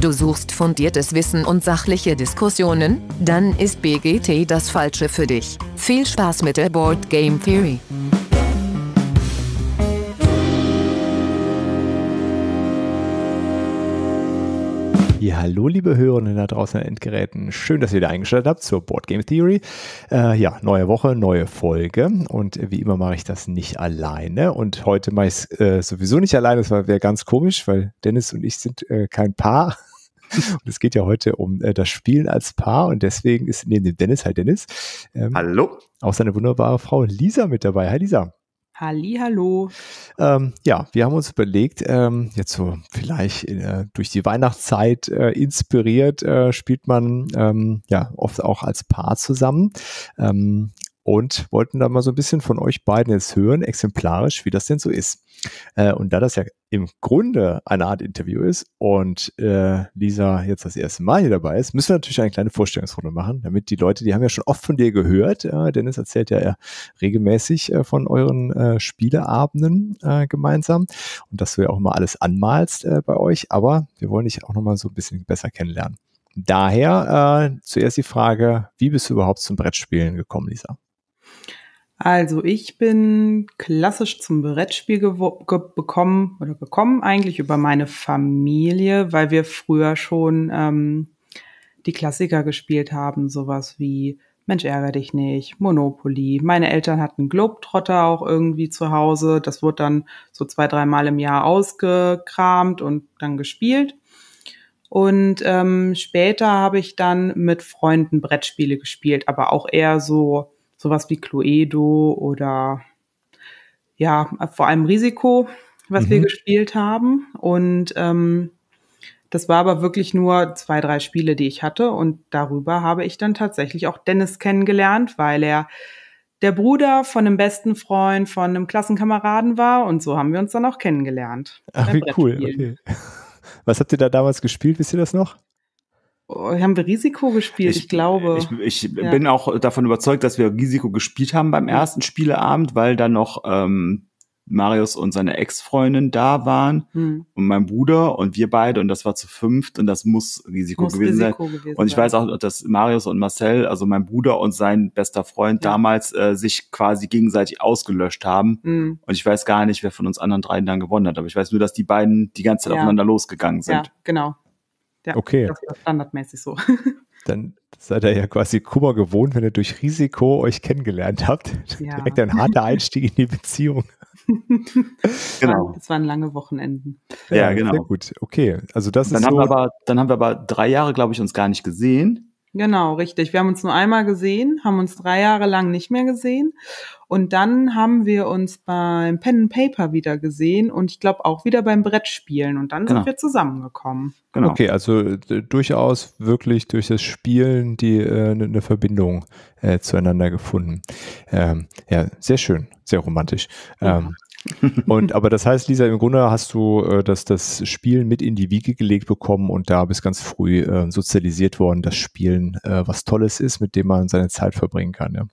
Du suchst fundiertes Wissen und sachliche Diskussionen? Dann ist BGT das Falsche für dich. Viel Spaß mit der Board Game Theory. Ja, hallo liebe Hörerinnen da draußen an Endgeräten. Schön, dass ihr wieder eingeschaltet habt zur Board Game Theory. Äh, ja, neue Woche, neue Folge. Und wie immer mache ich das nicht alleine. Und heute mache ich es äh, sowieso nicht alleine. Das wäre ganz komisch, weil Dennis und ich sind äh, kein Paar. Und es geht ja heute um äh, das Spielen als Paar. Und deswegen ist neben dem Dennis, hi Dennis, ähm, hallo. auch seine wunderbare Frau Lisa mit dabei. Hi Lisa. Halli, hallo. Ähm, ja, wir haben uns überlegt, ähm, jetzt so vielleicht äh, durch die Weihnachtszeit äh, inspiriert, äh, spielt man ähm, ja oft auch als Paar zusammen. Ähm, und wollten da mal so ein bisschen von euch beiden jetzt hören, exemplarisch, wie das denn so ist. Äh, und da das ja im Grunde eine Art Interview ist und äh, Lisa jetzt das erste Mal hier dabei ist, müssen wir natürlich eine kleine Vorstellungsrunde machen, damit die Leute, die haben ja schon oft von dir gehört, äh, Dennis erzählt ja regelmäßig äh, von euren äh, Spieleabenden äh, gemeinsam und dass du ja auch immer alles anmalst äh, bei euch, aber wir wollen dich auch nochmal so ein bisschen besser kennenlernen. Daher äh, zuerst die Frage, wie bist du überhaupt zum Brettspielen gekommen, Lisa? Also ich bin klassisch zum Brettspiel bekommen oder gekommen eigentlich über meine Familie, weil wir früher schon ähm, die Klassiker gespielt haben, sowas wie Mensch ärger dich nicht, Monopoly. Meine Eltern hatten Globetrotter auch irgendwie zu Hause. Das wurde dann so zwei, dreimal im Jahr ausgekramt und dann gespielt. Und ähm, später habe ich dann mit Freunden Brettspiele gespielt, aber auch eher so sowas wie Cluedo oder ja, vor allem Risiko, was mhm. wir gespielt haben. Und ähm, das war aber wirklich nur zwei, drei Spiele, die ich hatte. Und darüber habe ich dann tatsächlich auch Dennis kennengelernt, weil er der Bruder von einem besten Freund von einem Klassenkameraden war. Und so haben wir uns dann auch kennengelernt. Ach, wie cool. Okay. Was habt ihr da damals gespielt? Wisst ihr das noch? Oh, haben wir Risiko gespielt, ich, ich glaube. Ich, ich ja. bin auch davon überzeugt, dass wir Risiko gespielt haben beim ersten Spieleabend, weil dann noch ähm, Marius und seine Ex-Freundin da waren hm. und mein Bruder und wir beide und das war zu fünft und das muss Risiko muss gewesen Risiko sein. Gewesen und ich sein. weiß auch, dass Marius und Marcel, also mein Bruder und sein bester Freund ja. damals äh, sich quasi gegenseitig ausgelöscht haben hm. und ich weiß gar nicht, wer von uns anderen dreien dann gewonnen hat, aber ich weiß nur, dass die beiden die ganze Zeit ja. aufeinander losgegangen sind. Ja, genau. Ja, okay. Das ist standardmäßig so. Dann seid ihr ja quasi Kummer gewohnt, wenn ihr durch Risiko euch kennengelernt habt. Ja. Direkt ein harter Einstieg in die Beziehung. genau. Das waren lange Wochenenden. Ja, ja genau. Sehr gut. Okay, also das dann ist haben so. Wir aber, dann haben wir aber drei Jahre, glaube ich, uns gar nicht gesehen. Genau, richtig. Wir haben uns nur einmal gesehen, haben uns drei Jahre lang nicht mehr gesehen. Und dann haben wir uns beim Pen and Paper wieder gesehen und ich glaube auch wieder beim Brettspielen. Und dann genau. sind wir zusammengekommen. Genau. Okay, also durchaus wirklich durch das Spielen die äh, eine ne Verbindung äh, zueinander gefunden. Ähm, ja, sehr schön, sehr romantisch. Ja. Ähm, und aber das heißt, Lisa, im Grunde hast du äh, das, das Spielen mit in die Wiege gelegt bekommen und da bist ganz früh äh, sozialisiert worden, dass Spielen äh, was Tolles ist, mit dem man seine Zeit verbringen kann, ja.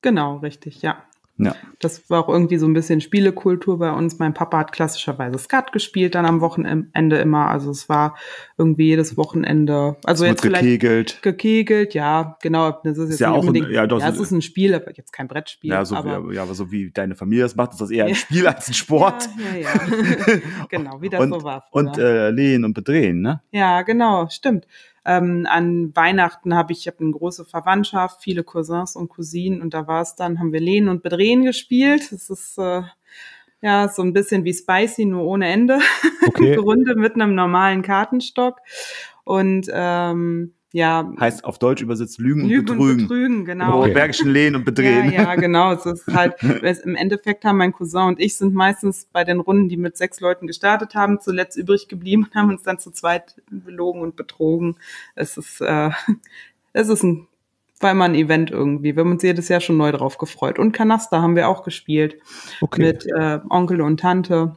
Genau, richtig, ja. Ja. Das war auch irgendwie so ein bisschen Spielekultur bei uns. Mein Papa hat klassischerweise Skat gespielt dann am Wochenende immer. Also es war irgendwie jedes Wochenende. Also jetzt vielleicht gekegelt. Gekegelt, ja, genau. Das ist jetzt ist ja auch ein, ja, doch, ja, es ist ein Spiel, aber jetzt kein Brettspiel. Ja, so aber, wie, ja, aber so wie deine Familie das macht, ist das eher ein Spiel als ein Sport. Ja, ja, ja. genau, wie das und, so war. Früher. Und äh, lehnen und bedrehen, ne? Ja, genau, stimmt. Ähm, an Weihnachten habe ich, ich habe eine große Verwandtschaft, viele Cousins und Cousinen und da war es dann, haben wir Lehnen und Bedrehen gespielt. Das ist äh, ja so ein bisschen wie Spicy, nur ohne Ende. Okay. Runde mit einem normalen Kartenstock. Und ähm, ja. Heißt auf Deutsch übersetzt Lügen, Lügen und Betrügen. Und betrügen genau. Okay. Bergischen Lehnen und Bedrehen. Ja, ja, genau. Es ist halt, im Endeffekt haben mein Cousin und ich sind meistens bei den Runden, die mit sechs Leuten gestartet haben, zuletzt übrig geblieben und haben uns dann zu zweit belogen und betrogen. Es ist, äh, es ist ein, war immer ein Event irgendwie. Wir haben uns jedes Jahr schon neu drauf gefreut. Und Kanaster haben wir auch gespielt. Okay. Mit äh, Onkel und Tante.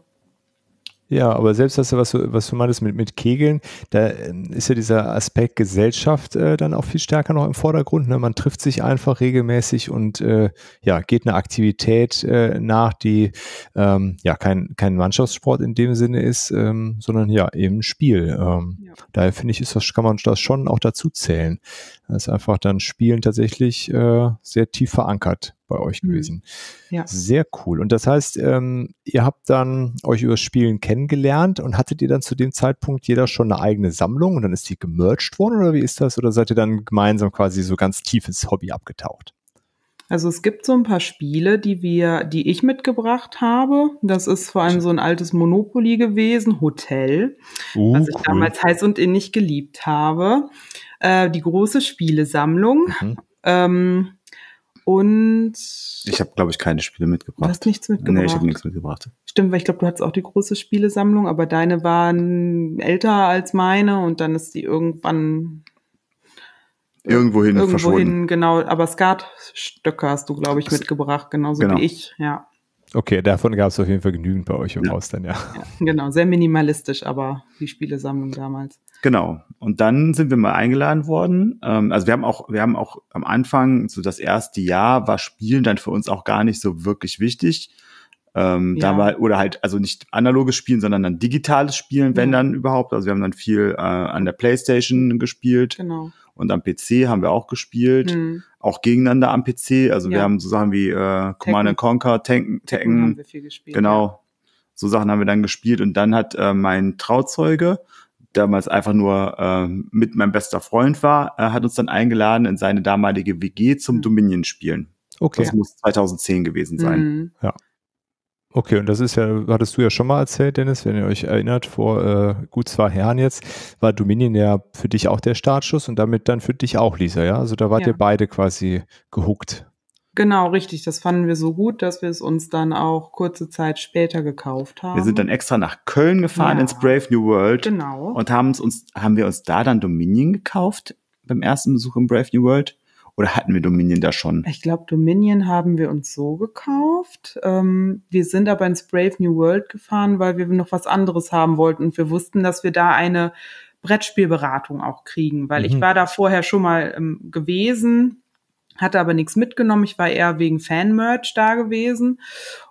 Ja, aber selbst das, was du, was du meintest mit, mit Kegeln, da ähm, ist ja dieser Aspekt Gesellschaft äh, dann auch viel stärker noch im Vordergrund. Ne? Man trifft sich einfach regelmäßig und äh, ja, geht eine Aktivität äh, nach, die ähm, ja kein, kein Mannschaftssport in dem Sinne ist, ähm, sondern ja eben Spiel. Ähm, ja. Daher finde ich, ist das, kann man das schon auch dazu zählen. Das ist einfach dann Spielen tatsächlich äh, sehr tief verankert bei euch mhm. gewesen. Ja. Sehr cool. Und das heißt, ähm, ihr habt dann euch über Spielen kennengelernt und hattet ihr dann zu dem Zeitpunkt jeder schon eine eigene Sammlung und dann ist die gemerged worden oder wie ist das? Oder seid ihr dann gemeinsam quasi so ganz tief ins Hobby abgetaucht? Also es gibt so ein paar Spiele, die wir, die ich mitgebracht habe. Das ist vor allem so ein altes Monopoly gewesen, Hotel, uh, was ich cool. damals heiß und innig geliebt habe. Äh, die große Spielesammlung. Mhm. Ähm, und ich habe, glaube ich, keine Spiele mitgebracht. Du hast nichts mitgebracht. Nee, ich habe nichts mitgebracht. Stimmt, weil ich glaube, du hattest auch die große Spielesammlung, aber deine waren älter als meine und dann ist die irgendwann irgendwohin irgendwohin verschwunden. genau, aber Skatstöcke hast du, glaube ich, mitgebracht, genauso genau. wie ich, ja. Okay, davon gab es auf jeden Fall genügend bei euch im ja. Haus dann, ja. ja. Genau, sehr minimalistisch, aber die Spielesammlung damals. Genau. Und dann sind wir mal eingeladen worden. Ähm, also wir haben auch, wir haben auch am Anfang, so das erste Jahr, war Spielen dann für uns auch gar nicht so wirklich wichtig. Ähm, ja. da war, oder halt, also nicht analoges Spielen, sondern dann digitales Spielen, wenn ja. dann überhaupt. Also wir haben dann viel äh, an der Playstation gespielt. Genau. Und am PC haben wir auch gespielt. Hm. Auch gegeneinander am PC. Also ja. wir haben so Sachen wie äh, Command and Conquer, Tanken, Tekken. Haben wir viel gespielt, genau. So Sachen haben wir dann gespielt. Und dann hat äh, mein Trauzeuge, damals einfach nur äh, mit meinem bester Freund war, äh, hat uns dann eingeladen in seine damalige WG zum mhm. Dominion spielen. Okay. Das muss 2010 gewesen sein. Mhm. Ja. Okay, und das ist ja, hattest du ja schon mal erzählt, Dennis, wenn ihr euch erinnert, vor äh, gut zwei Jahren jetzt, war Dominion ja für dich auch der Startschuss und damit dann für dich auch, Lisa, ja? Also da wart ja. ihr beide quasi gehuckt. Genau, richtig. Das fanden wir so gut, dass wir es uns dann auch kurze Zeit später gekauft haben. Wir sind dann extra nach Köln gefahren ja. ins Brave New World. Genau. Und haben uns, haben wir uns da dann Dominion gekauft beim ersten Besuch im Brave New World? Oder hatten wir Dominion da schon? Ich glaube, Dominion haben wir uns so gekauft. Ähm, wir sind aber ins Brave New World gefahren, weil wir noch was anderes haben wollten. Und wir wussten, dass wir da eine Brettspielberatung auch kriegen, weil mhm. ich war da vorher schon mal ähm, gewesen hatte aber nichts mitgenommen. Ich war eher wegen Fan-Merch da gewesen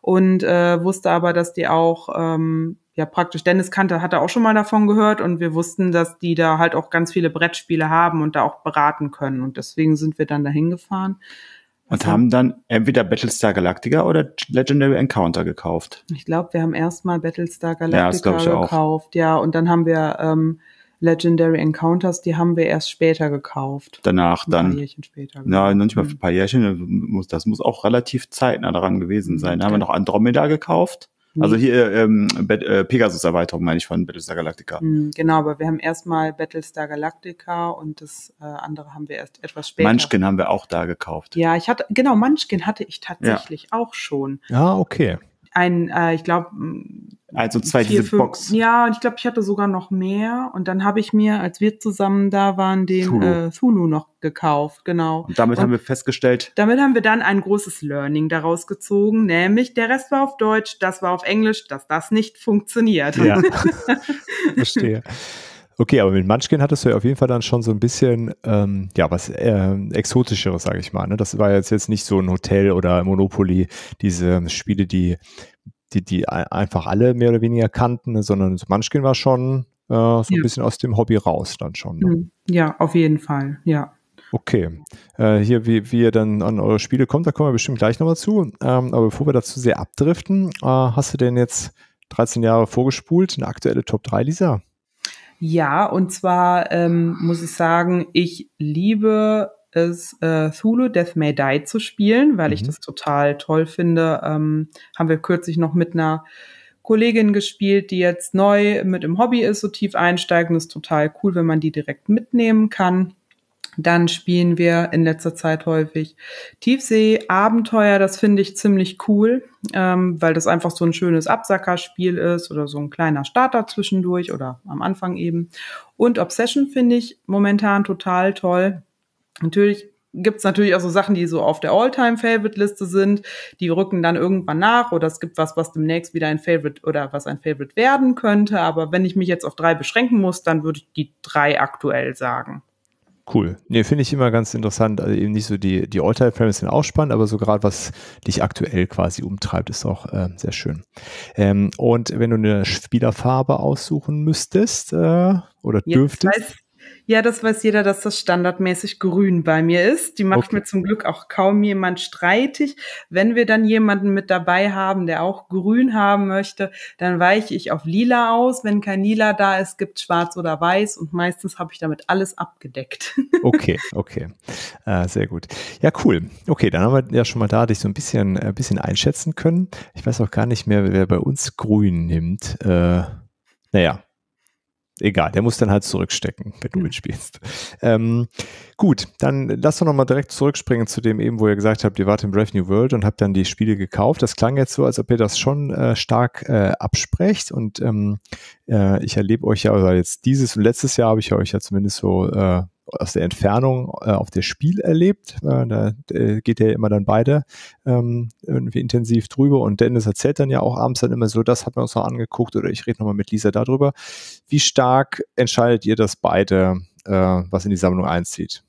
und äh, wusste aber, dass die auch ähm, ja praktisch Dennis kannte, hatte auch schon mal davon gehört und wir wussten, dass die da halt auch ganz viele Brettspiele haben und da auch beraten können und deswegen sind wir dann dahin gefahren. Und also, haben dann entweder Battlestar Galactica oder Legendary Encounter gekauft. Ich glaube, wir haben erstmal Battlestar Galactica ja, gekauft, ja, und dann haben wir ähm, Legendary Encounters, die haben wir erst später gekauft. Danach ein dann. Ein paar Jährchen später. Ja, noch nicht mal ein paar Jährchen. Das muss auch relativ zeitnah daran gewesen sein. Da haben wir noch Andromeda gekauft. Nee. Also hier ähm, äh, Pegasus-Erweiterung meine ich von Battlestar Galactica. Mhm, genau, aber wir haben erstmal Battlestar Galactica und das äh, andere haben wir erst etwas später. Munchkin haben wir auch da gekauft. Ja, ich hatte, genau, Munchkin hatte ich tatsächlich ja. auch schon. Ja, okay ein, äh, ich glaube, also zwei vier, diese fünf, Box. Ja, und ich glaube, ich hatte sogar noch mehr. Und dann habe ich mir, als wir zusammen da waren, den Thulu, äh, Thulu noch gekauft, genau. Und damit und haben wir festgestellt. Damit haben wir dann ein großes Learning daraus gezogen, nämlich der Rest war auf Deutsch, das war auf Englisch, dass das nicht funktioniert. Ja, verstehe. Okay, aber mit Munchkin hattest du ja auf jeden Fall dann schon so ein bisschen, ähm, ja, was äh, Exotischeres, sage ich mal. Ne? Das war jetzt, jetzt nicht so ein Hotel oder Monopoly, diese Spiele, die, die, die einfach alle mehr oder weniger kannten, ne? sondern Munchkin war schon äh, so ein bisschen aus dem Hobby raus dann schon. Ne? Mhm. Ja, auf jeden Fall, ja. Okay. Äh, hier, wie, wie ihr dann an eure Spiele kommt, da kommen wir bestimmt gleich nochmal zu. Ähm, aber bevor wir dazu sehr abdriften, äh, hast du denn jetzt 13 Jahre vorgespult, eine aktuelle Top 3, Lisa? Ja, und zwar ähm, muss ich sagen, ich liebe es, äh, Thulu Death May Die zu spielen, weil mhm. ich das total toll finde. Ähm, haben wir kürzlich noch mit einer Kollegin gespielt, die jetzt neu mit im Hobby ist, so tief einsteigen. Das ist total cool, wenn man die direkt mitnehmen kann. Dann spielen wir in letzter Zeit häufig Tiefsee-Abenteuer. Das finde ich ziemlich cool, ähm, weil das einfach so ein schönes Absackerspiel ist oder so ein kleiner Starter zwischendurch oder am Anfang eben. Und Obsession finde ich momentan total toll. Natürlich gibt's natürlich auch so Sachen, die so auf der All-Time-Favorite-Liste sind. Die rücken dann irgendwann nach oder es gibt was, was demnächst wieder ein Favorite oder was ein Favorite werden könnte. Aber wenn ich mich jetzt auf drei beschränken muss, dann würde ich die drei aktuell sagen. Cool. Nee, finde ich immer ganz interessant. Also eben nicht so die, die All-Time-Frames sind auch spannend, aber so gerade was dich aktuell quasi umtreibt, ist auch äh, sehr schön. Ähm, und wenn du eine Spielerfarbe aussuchen müsstest äh, oder Jetzt dürftest. Weiß, ja, das weiß jeder, dass das standardmäßig grün bei mir ist. Die macht okay. mir zum Glück auch kaum jemand streitig. Wenn wir dann jemanden mit dabei haben, der auch grün haben möchte, dann weiche ich auf lila aus. Wenn kein lila da ist, gibt schwarz oder weiß und meistens habe ich damit alles abgedeckt. Okay, okay. Äh, sehr gut. Ja, cool. Okay, dann haben wir ja schon mal da dich so ein bisschen, ein äh, bisschen einschätzen können. Ich weiß auch gar nicht mehr, wer bei uns grün nimmt. Äh, naja, egal, der muss dann halt zurückstecken, wenn du mitspielst. Ähm, gut, dann lass doch nochmal direkt zurückspringen zu dem eben, wo ihr gesagt habt, ihr wart im Brave New World und habt dann die Spiele gekauft. Das klang jetzt so, als ob ihr das schon äh, stark äh, absprecht und ähm, äh, ich erlebe euch ja, also jetzt dieses und letztes Jahr habe ich euch ja zumindest so äh, aus der Entfernung äh, auf das Spiel erlebt. Äh, da äh, geht ja immer dann beide ähm, irgendwie intensiv drüber und Dennis erzählt dann ja auch abends dann immer so, das hat man uns noch angeguckt oder ich rede nochmal mit Lisa darüber. Wie stark entscheidet ihr, dass beide äh, was in die Sammlung einzieht?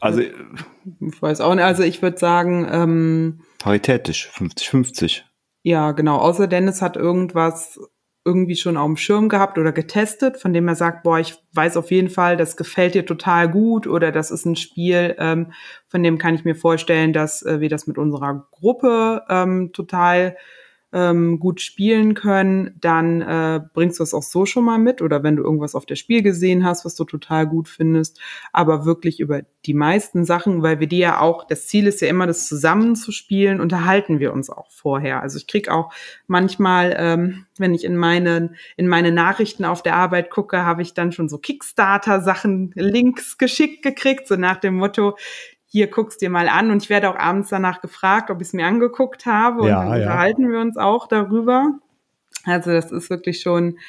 Also ich weiß auch nicht, also ich würde sagen ähm, paritätisch, 50-50. Ja, genau. Außer Dennis hat irgendwas irgendwie schon auf dem Schirm gehabt oder getestet, von dem er sagt, boah, ich weiß auf jeden Fall, das gefällt dir total gut oder das ist ein Spiel, ähm, von dem kann ich mir vorstellen, dass äh, wir das mit unserer Gruppe ähm, total ähm, gut spielen können, dann äh, bringst du es auch so schon mal mit oder wenn du irgendwas auf der Spiel gesehen hast, was du total gut findest, aber wirklich über die meisten Sachen, weil wir die ja auch, das Ziel ist ja immer, das zusammenzuspielen, unterhalten wir uns auch vorher. Also ich krieg auch manchmal, ähm, wenn ich in meine, in meine Nachrichten auf der Arbeit gucke, habe ich dann schon so Kickstarter-Sachen, Links geschickt gekriegt, so nach dem Motto, hier guckst dir mal an und ich werde auch abends danach gefragt, ob ich es mir angeguckt habe und ja, dann ja. unterhalten wir uns auch darüber. Also das ist wirklich schon,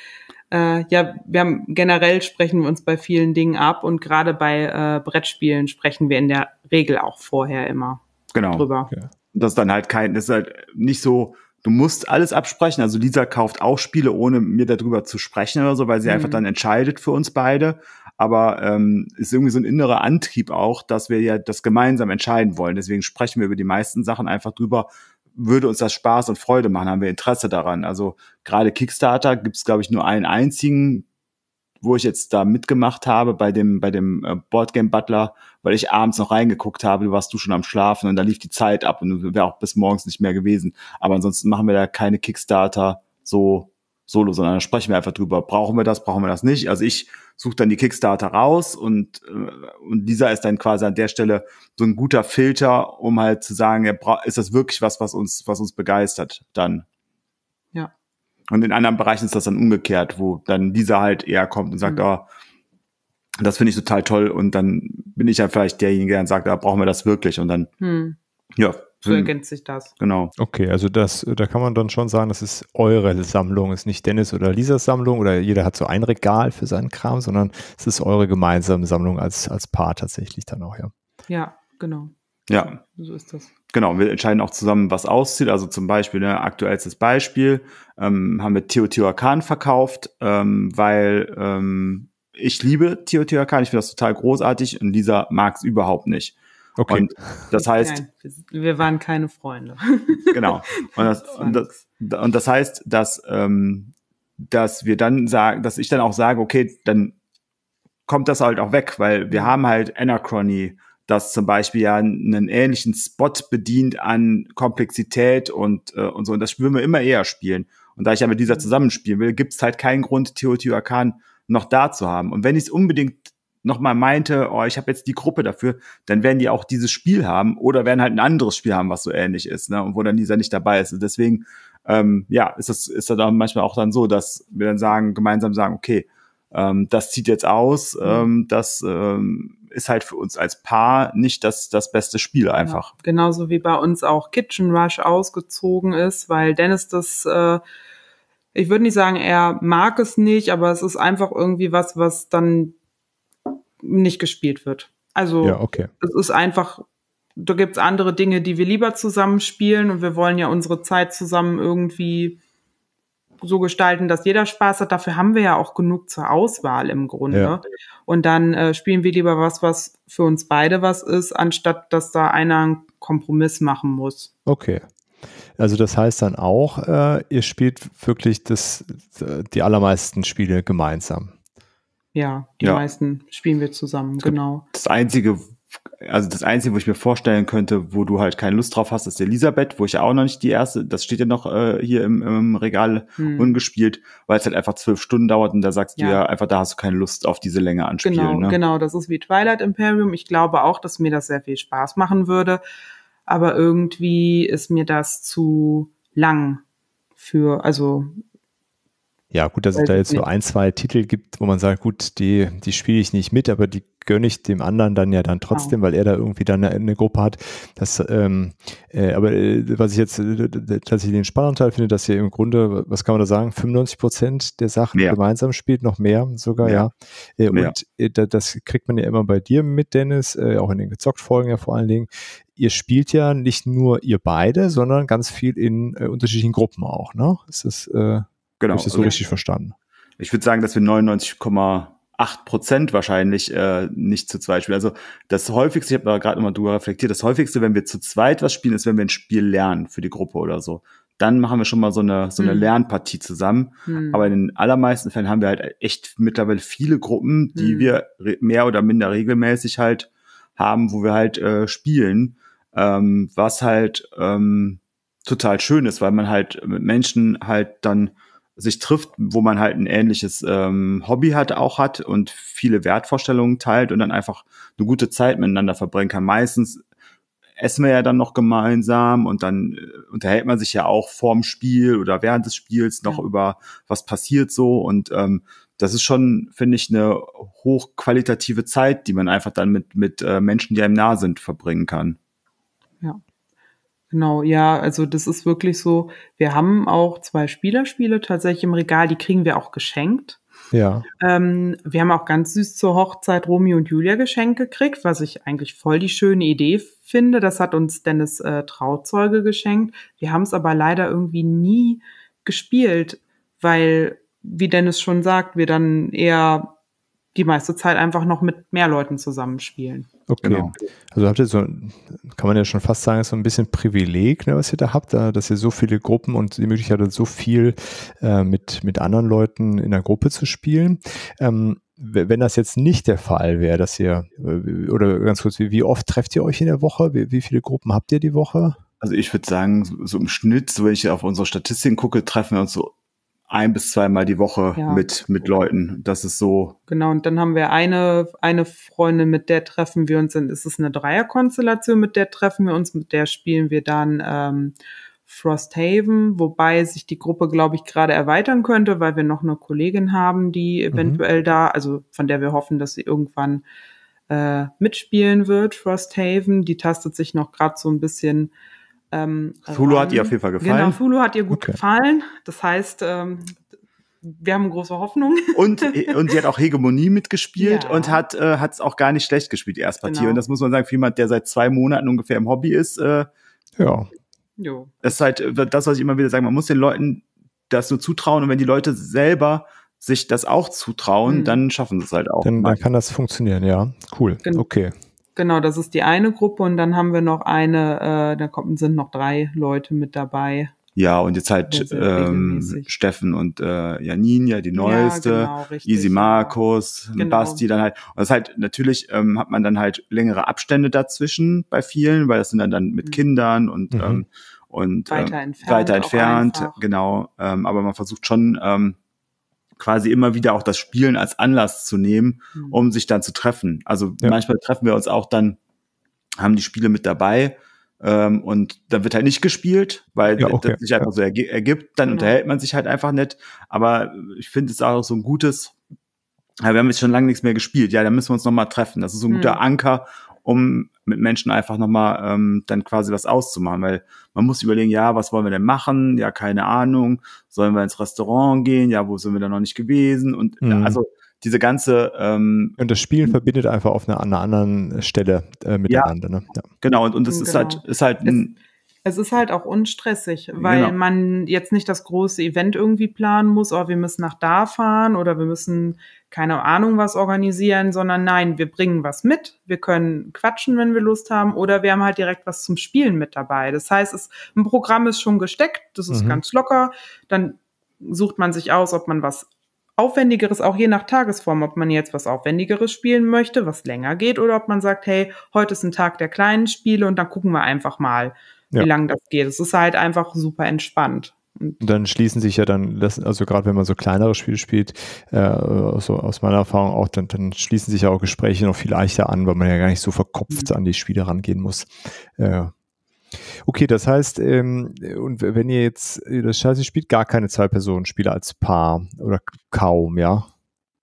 äh, ja, wir haben generell sprechen wir uns bei vielen Dingen ab und gerade bei äh, Brettspielen sprechen wir in der Regel auch vorher immer genau. drüber. Ja. Das ist dann halt kein, das ist halt nicht so, du musst alles absprechen. Also Lisa kauft auch Spiele, ohne mir darüber zu sprechen oder so, weil sie mhm. einfach dann entscheidet für uns beide aber ähm, ist irgendwie so ein innerer Antrieb auch, dass wir ja das gemeinsam entscheiden wollen. Deswegen sprechen wir über die meisten Sachen einfach drüber, würde uns das Spaß und Freude machen, haben wir Interesse daran. Also gerade Kickstarter gibt es, glaube ich, nur einen einzigen, wo ich jetzt da mitgemacht habe bei dem bei dem äh, Boardgame Butler, weil ich abends noch reingeguckt habe, du warst du schon am Schlafen und da lief die Zeit ab und wäre auch bis morgens nicht mehr gewesen. Aber ansonsten machen wir da keine Kickstarter so solo, sondern da sprechen wir einfach drüber, brauchen wir das, brauchen wir das nicht. Also ich suche dann die Kickstarter raus und, äh, und dieser ist dann quasi an der Stelle so ein guter Filter, um halt zu sagen, ist das wirklich was, was uns, was uns begeistert dann. Ja. Und in anderen Bereichen ist das dann umgekehrt, wo dann dieser halt eher kommt und sagt, mhm. oh, das finde ich total toll und dann bin ich ja vielleicht derjenige, der dann sagt, da ah, brauchen wir das wirklich und dann, mhm. ja, so ergänzt sich das. Genau. Okay, also das, da kann man dann schon sagen, das ist eure Sammlung, ist nicht Dennis oder Lisas Sammlung oder jeder hat so ein Regal für seinen Kram, sondern es ist eure gemeinsame Sammlung als, als Paar tatsächlich dann auch, ja. Ja, genau. Ja. So ist das. Genau, wir entscheiden auch zusammen, was auszieht. Also zum Beispiel, ne, aktuellstes Beispiel, ähm, haben wir Teotihuacan verkauft, ähm, weil ähm, ich liebe Teotihuacan, ich finde das total großartig und Lisa mag es überhaupt nicht. Okay. Und das heißt. Nein, wir waren keine Freunde. Genau. Und das, und das, und das heißt, dass, ähm, dass wir dann sagen, dass ich dann auch sage, okay, dann kommt das halt auch weg, weil wir haben halt Anachrony, das zum Beispiel ja einen ähnlichen Spot bedient an Komplexität und, äh, und so. Und das würden wir immer eher spielen. Und da ich ja mit dieser zusammenspielen will, gibt es halt keinen Grund, Teotihuacan noch da zu haben. Und wenn ich es unbedingt nochmal meinte, oh, ich habe jetzt die Gruppe dafür, dann werden die auch dieses Spiel haben oder werden halt ein anderes Spiel haben, was so ähnlich ist, ne? Und wo dann dieser nicht dabei ist. Und deswegen, ähm, ja, ist das, ist das dann manchmal auch dann so, dass wir dann sagen, gemeinsam sagen, okay, ähm, das zieht jetzt aus, mhm. ähm, das ähm, ist halt für uns als Paar nicht das, das beste Spiel einfach. Ja, genauso wie bei uns auch Kitchen Rush ausgezogen ist, weil Dennis das äh, ich würde nicht sagen, er mag es nicht, aber es ist einfach irgendwie was, was dann nicht gespielt wird. Also ja, okay. es ist einfach, da gibt's andere Dinge, die wir lieber zusammen spielen und wir wollen ja unsere Zeit zusammen irgendwie so gestalten, dass jeder Spaß hat. Dafür haben wir ja auch genug zur Auswahl im Grunde. Ja. Und dann äh, spielen wir lieber was, was für uns beide was ist, anstatt dass da einer einen Kompromiss machen muss. Okay. Also das heißt dann auch, äh, ihr spielt wirklich das, die allermeisten Spiele gemeinsam. Ja, die ja. meisten spielen wir zusammen, genau. Das einzige, also das Einzige, wo ich mir vorstellen könnte, wo du halt keine Lust drauf hast, ist Elisabeth, wo ich ja auch noch nicht die erste, das steht ja noch äh, hier im, im Regal hm. ungespielt, weil es halt einfach zwölf Stunden dauert und da sagst ja. du ja einfach, da hast du keine Lust auf diese Länge an Spielen. Genau, ne? genau, das ist wie Twilight Imperium. Ich glaube auch, dass mir das sehr viel Spaß machen würde, aber irgendwie ist mir das zu lang für, also ja, gut, dass es da jetzt so ein, zwei Titel gibt, wo man sagt, gut, die, die spiele ich nicht mit, aber die gönne ich dem anderen dann ja dann trotzdem, genau. weil er da irgendwie dann eine, eine Gruppe hat. Das, ähm, äh, aber äh, was ich jetzt äh, tatsächlich den spannenden Teil finde, dass ihr im Grunde, was kann man da sagen, 95 Prozent der Sachen mehr. gemeinsam spielt, noch mehr sogar, mehr. ja. Äh, mehr. Und äh, das kriegt man ja immer bei dir mit, Dennis, äh, auch in den gezockt-Folgen ja vor allen Dingen. Ihr spielt ja nicht nur ihr beide, sondern ganz viel in äh, unterschiedlichen Gruppen auch, ne? Ist das, äh, Genau. Habe ich das so also, richtig verstanden? Ich würde sagen, dass wir 99,8 Prozent wahrscheinlich äh, nicht zu zweit spielen. Also das häufigste, ich habe gerade immer drüber reflektiert, das häufigste, wenn wir zu zweit was spielen, ist, wenn wir ein Spiel lernen für die Gruppe oder so. Dann machen wir schon mal so eine so eine hm. Lernpartie zusammen. Hm. Aber in den allermeisten Fällen haben wir halt echt mittlerweile viele Gruppen, die hm. wir mehr oder minder regelmäßig halt haben, wo wir halt äh, spielen, ähm, was halt ähm, total schön ist, weil man halt mit Menschen halt dann sich trifft, wo man halt ein ähnliches ähm, Hobby hat, auch hat und viele Wertvorstellungen teilt und dann einfach eine gute Zeit miteinander verbringen kann. Meistens essen wir ja dann noch gemeinsam und dann äh, unterhält man sich ja auch vorm Spiel oder während des Spiels noch ja. über was passiert so und ähm, das ist schon, finde ich, eine hochqualitative Zeit, die man einfach dann mit, mit äh, Menschen, die einem nah sind, verbringen kann. Ja. Genau, ja, also das ist wirklich so. Wir haben auch zwei Spielerspiele tatsächlich im Regal, die kriegen wir auch geschenkt. Ja. Ähm, wir haben auch ganz süß zur Hochzeit Romeo und Julia geschenkt gekriegt, was ich eigentlich voll die schöne Idee finde. Das hat uns Dennis äh, Trauzeuge geschenkt. Wir haben es aber leider irgendwie nie gespielt, weil, wie Dennis schon sagt, wir dann eher die meiste Zeit einfach noch mit mehr Leuten zusammenspielen. Okay. Genau. Also habt ihr so, kann man ja schon fast sagen, so ein bisschen Privileg, ne, was ihr da habt, dass ihr so viele Gruppen und die Möglichkeit habt, so viel äh, mit, mit anderen Leuten in der Gruppe zu spielen. Ähm, wenn das jetzt nicht der Fall wäre, dass ihr, äh, oder ganz kurz, wie, wie oft trefft ihr euch in der Woche? Wie, wie viele Gruppen habt ihr die Woche? Also ich würde sagen, so, so im Schnitt, so wenn ich auf unsere Statistiken gucke, treffen wir uns so ein bis zweimal die Woche ja. mit, mit Leuten. Das ist so. Genau, und dann haben wir eine, eine Freundin, mit der treffen wir uns, dann ist es eine Dreierkonstellation, mit der treffen wir uns, mit der spielen wir dann ähm, Frosthaven, wobei sich die Gruppe, glaube ich, gerade erweitern könnte, weil wir noch eine Kollegin haben, die mhm. eventuell mhm. da, also von der wir hoffen, dass sie irgendwann äh, mitspielen wird, Frosthaven. Die tastet sich noch gerade so ein bisschen ähm, Thulu hat ihr auf jeden Fall gefallen. Genau, Thulu hat ihr gut okay. gefallen. Das heißt, ähm, wir haben große Hoffnung. Und, und sie hat auch Hegemonie mitgespielt ja. und hat äh, es auch gar nicht schlecht gespielt, die Erstpartie. Genau. Und das muss man sagen, für jemand, der seit zwei Monaten ungefähr im Hobby ist, äh, ja. Jo. Das ist halt äh, das, was ich immer wieder sage, man muss den Leuten das nur zutrauen und wenn die Leute selber sich das auch zutrauen, mhm. dann schaffen sie es halt auch. Dann, dann kann das funktionieren, ja. Cool. Genau. Okay. Genau, das ist die eine Gruppe und dann haben wir noch eine, äh, da kommen, sind noch drei Leute mit dabei. Ja, und jetzt halt ähm, Steffen und äh, Janine, ja, die neueste, ja, genau, richtig, Easy Markus, genau. Basti dann halt. Und das halt, natürlich ähm, hat man dann halt längere Abstände dazwischen bei vielen, weil das sind dann, dann mit mhm. Kindern und, mhm. ähm, und weiter ähm, entfernt. Weiter entfernt, genau. Ähm, aber man versucht schon, ähm, quasi immer wieder auch das Spielen als Anlass zu nehmen, mhm. um sich dann zu treffen. Also ja. manchmal treffen wir uns auch dann, haben die Spiele mit dabei ähm, und dann wird halt nicht gespielt, weil ja, okay. das sich einfach so erg ergibt. Dann genau. unterhält man sich halt einfach nicht. Aber ich finde es auch so ein gutes, ja, wir haben jetzt schon lange nichts mehr gespielt. Ja, dann müssen wir uns nochmal treffen. Das ist so ein guter mhm. Anker, um mit Menschen einfach nochmal ähm, dann quasi was auszumachen, weil man muss überlegen, ja, was wollen wir denn machen? Ja, keine Ahnung. Sollen wir ins Restaurant gehen? Ja, wo sind wir denn noch nicht gewesen? Und mhm. also diese ganze ähm, und das Spielen verbindet einfach auf einer, einer anderen Stelle äh, miteinander. Ja, ne? ja. Genau und und es genau. ist halt ist halt ein, es ist halt auch unstressig, weil genau. man jetzt nicht das große Event irgendwie planen muss, oh, wir müssen nach da fahren oder wir müssen keine Ahnung was organisieren, sondern nein, wir bringen was mit, wir können quatschen, wenn wir Lust haben oder wir haben halt direkt was zum Spielen mit dabei. Das heißt, es, ein Programm ist schon gesteckt, das ist mhm. ganz locker, dann sucht man sich aus, ob man was Aufwendigeres, auch je nach Tagesform, ob man jetzt was Aufwendigeres spielen möchte, was länger geht, oder ob man sagt, hey, heute ist ein Tag der kleinen Spiele und dann gucken wir einfach mal ja. wie lange das geht. Es ist halt einfach super entspannt. Und dann schließen sich ja dann, also gerade wenn man so kleinere Spiele spielt, äh, so aus meiner Erfahrung auch, dann, dann schließen sich ja auch Gespräche noch viel leichter an, weil man ja gar nicht so verkopft mhm. an die Spiele rangehen muss. Äh, okay, das heißt, ähm, und wenn ihr jetzt das Scheiße spielt, gar keine Zwei-Personen-Spiele als Paar oder kaum, ja?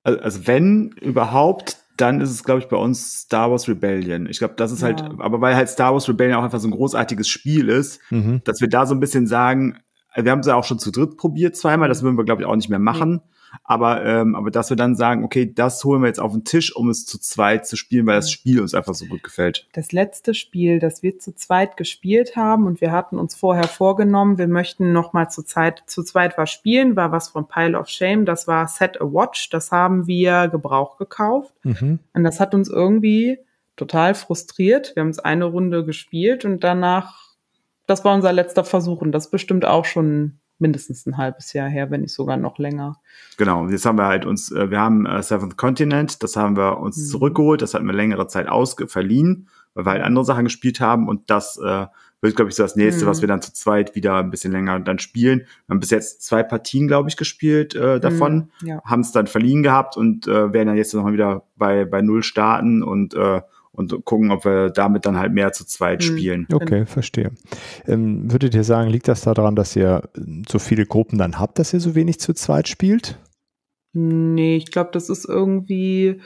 Also wenn überhaupt, dann ist es, glaube ich, bei uns Star Wars Rebellion. Ich glaube, das ist halt, ja. halt, aber weil halt Star Wars Rebellion auch einfach so ein großartiges Spiel ist, mhm. dass wir da so ein bisschen sagen, wir haben es ja auch schon zu dritt probiert zweimal, das würden wir, glaube ich, auch nicht mehr machen. Mhm. Aber, ähm, aber dass wir dann sagen, okay, das holen wir jetzt auf den Tisch, um es zu zweit zu spielen, weil das Spiel uns einfach so gut gefällt. Das letzte Spiel, das wir zu zweit gespielt haben und wir hatten uns vorher vorgenommen, wir möchten noch mal zu, Zeit, zu zweit was spielen, war was von Pile of Shame. Das war Set a Watch. Das haben wir Gebrauch gekauft. Mhm. Und das hat uns irgendwie total frustriert. Wir haben es eine Runde gespielt und danach, das war unser letzter Versuch und das bestimmt auch schon mindestens ein halbes Jahr her, wenn nicht sogar noch länger. Genau, jetzt haben wir halt uns, äh, wir haben äh, Seventh Continent, das haben wir uns mhm. zurückgeholt, das hatten wir längere Zeit ausverliehen, weil wir halt andere Sachen gespielt haben und das äh, wird, glaube ich, so das nächste, mhm. was wir dann zu zweit wieder ein bisschen länger dann spielen. Wir haben bis jetzt zwei Partien, glaube ich, gespielt äh, davon, mhm, ja. haben es dann verliehen gehabt und äh, werden dann jetzt nochmal wieder bei, bei Null starten und äh, und gucken, ob wir damit dann halt mehr zu zweit mhm. spielen. Okay, verstehe. Ähm, würdet ihr sagen, liegt das daran, dass ihr so viele Gruppen dann habt, dass ihr so wenig zu zweit spielt? Nee, ich glaube, das ist irgendwie,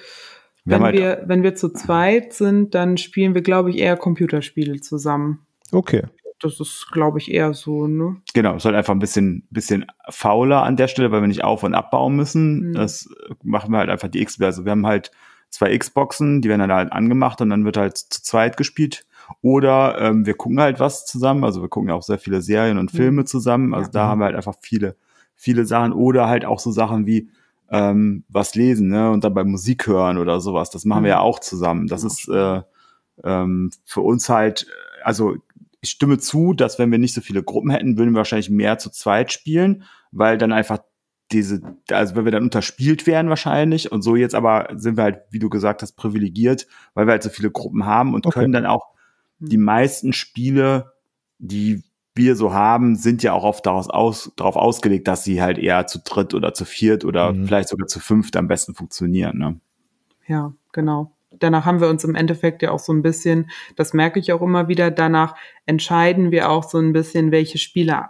wenn wir, halt wir, wenn wir zu zweit sind, dann spielen wir, glaube ich, eher Computerspiele zusammen. Okay. Das ist, glaube ich, eher so, ne? Genau, es ist halt einfach ein bisschen, bisschen fauler an der Stelle, weil wir nicht auf- und abbauen müssen. Mhm. Das machen wir halt einfach die X. Also wir haben halt zwei Xboxen, die werden dann halt angemacht und dann wird halt zu zweit gespielt. Oder ähm, wir gucken halt was zusammen, also wir gucken ja auch sehr viele Serien und mhm. Filme zusammen. Also ja. da haben wir halt einfach viele, viele Sachen. Oder halt auch so Sachen wie ähm, was lesen, ne? Und dabei Musik hören oder sowas. Das machen mhm. wir ja auch zusammen. Das ist äh, ähm, für uns halt, also ich stimme zu, dass wenn wir nicht so viele Gruppen hätten, würden wir wahrscheinlich mehr zu zweit spielen, weil dann einfach diese, also wenn wir dann unterspielt werden wahrscheinlich und so jetzt aber sind wir halt, wie du gesagt hast, privilegiert, weil wir halt so viele Gruppen haben und okay. können dann auch die meisten Spiele, die wir so haben, sind ja auch oft daraus aus, darauf ausgelegt, dass sie halt eher zu dritt oder zu viert oder mhm. vielleicht sogar zu fünft am besten funktionieren. Ne? Ja, genau. Danach haben wir uns im Endeffekt ja auch so ein bisschen, das merke ich auch immer wieder, danach entscheiden wir auch so ein bisschen, welche Spiele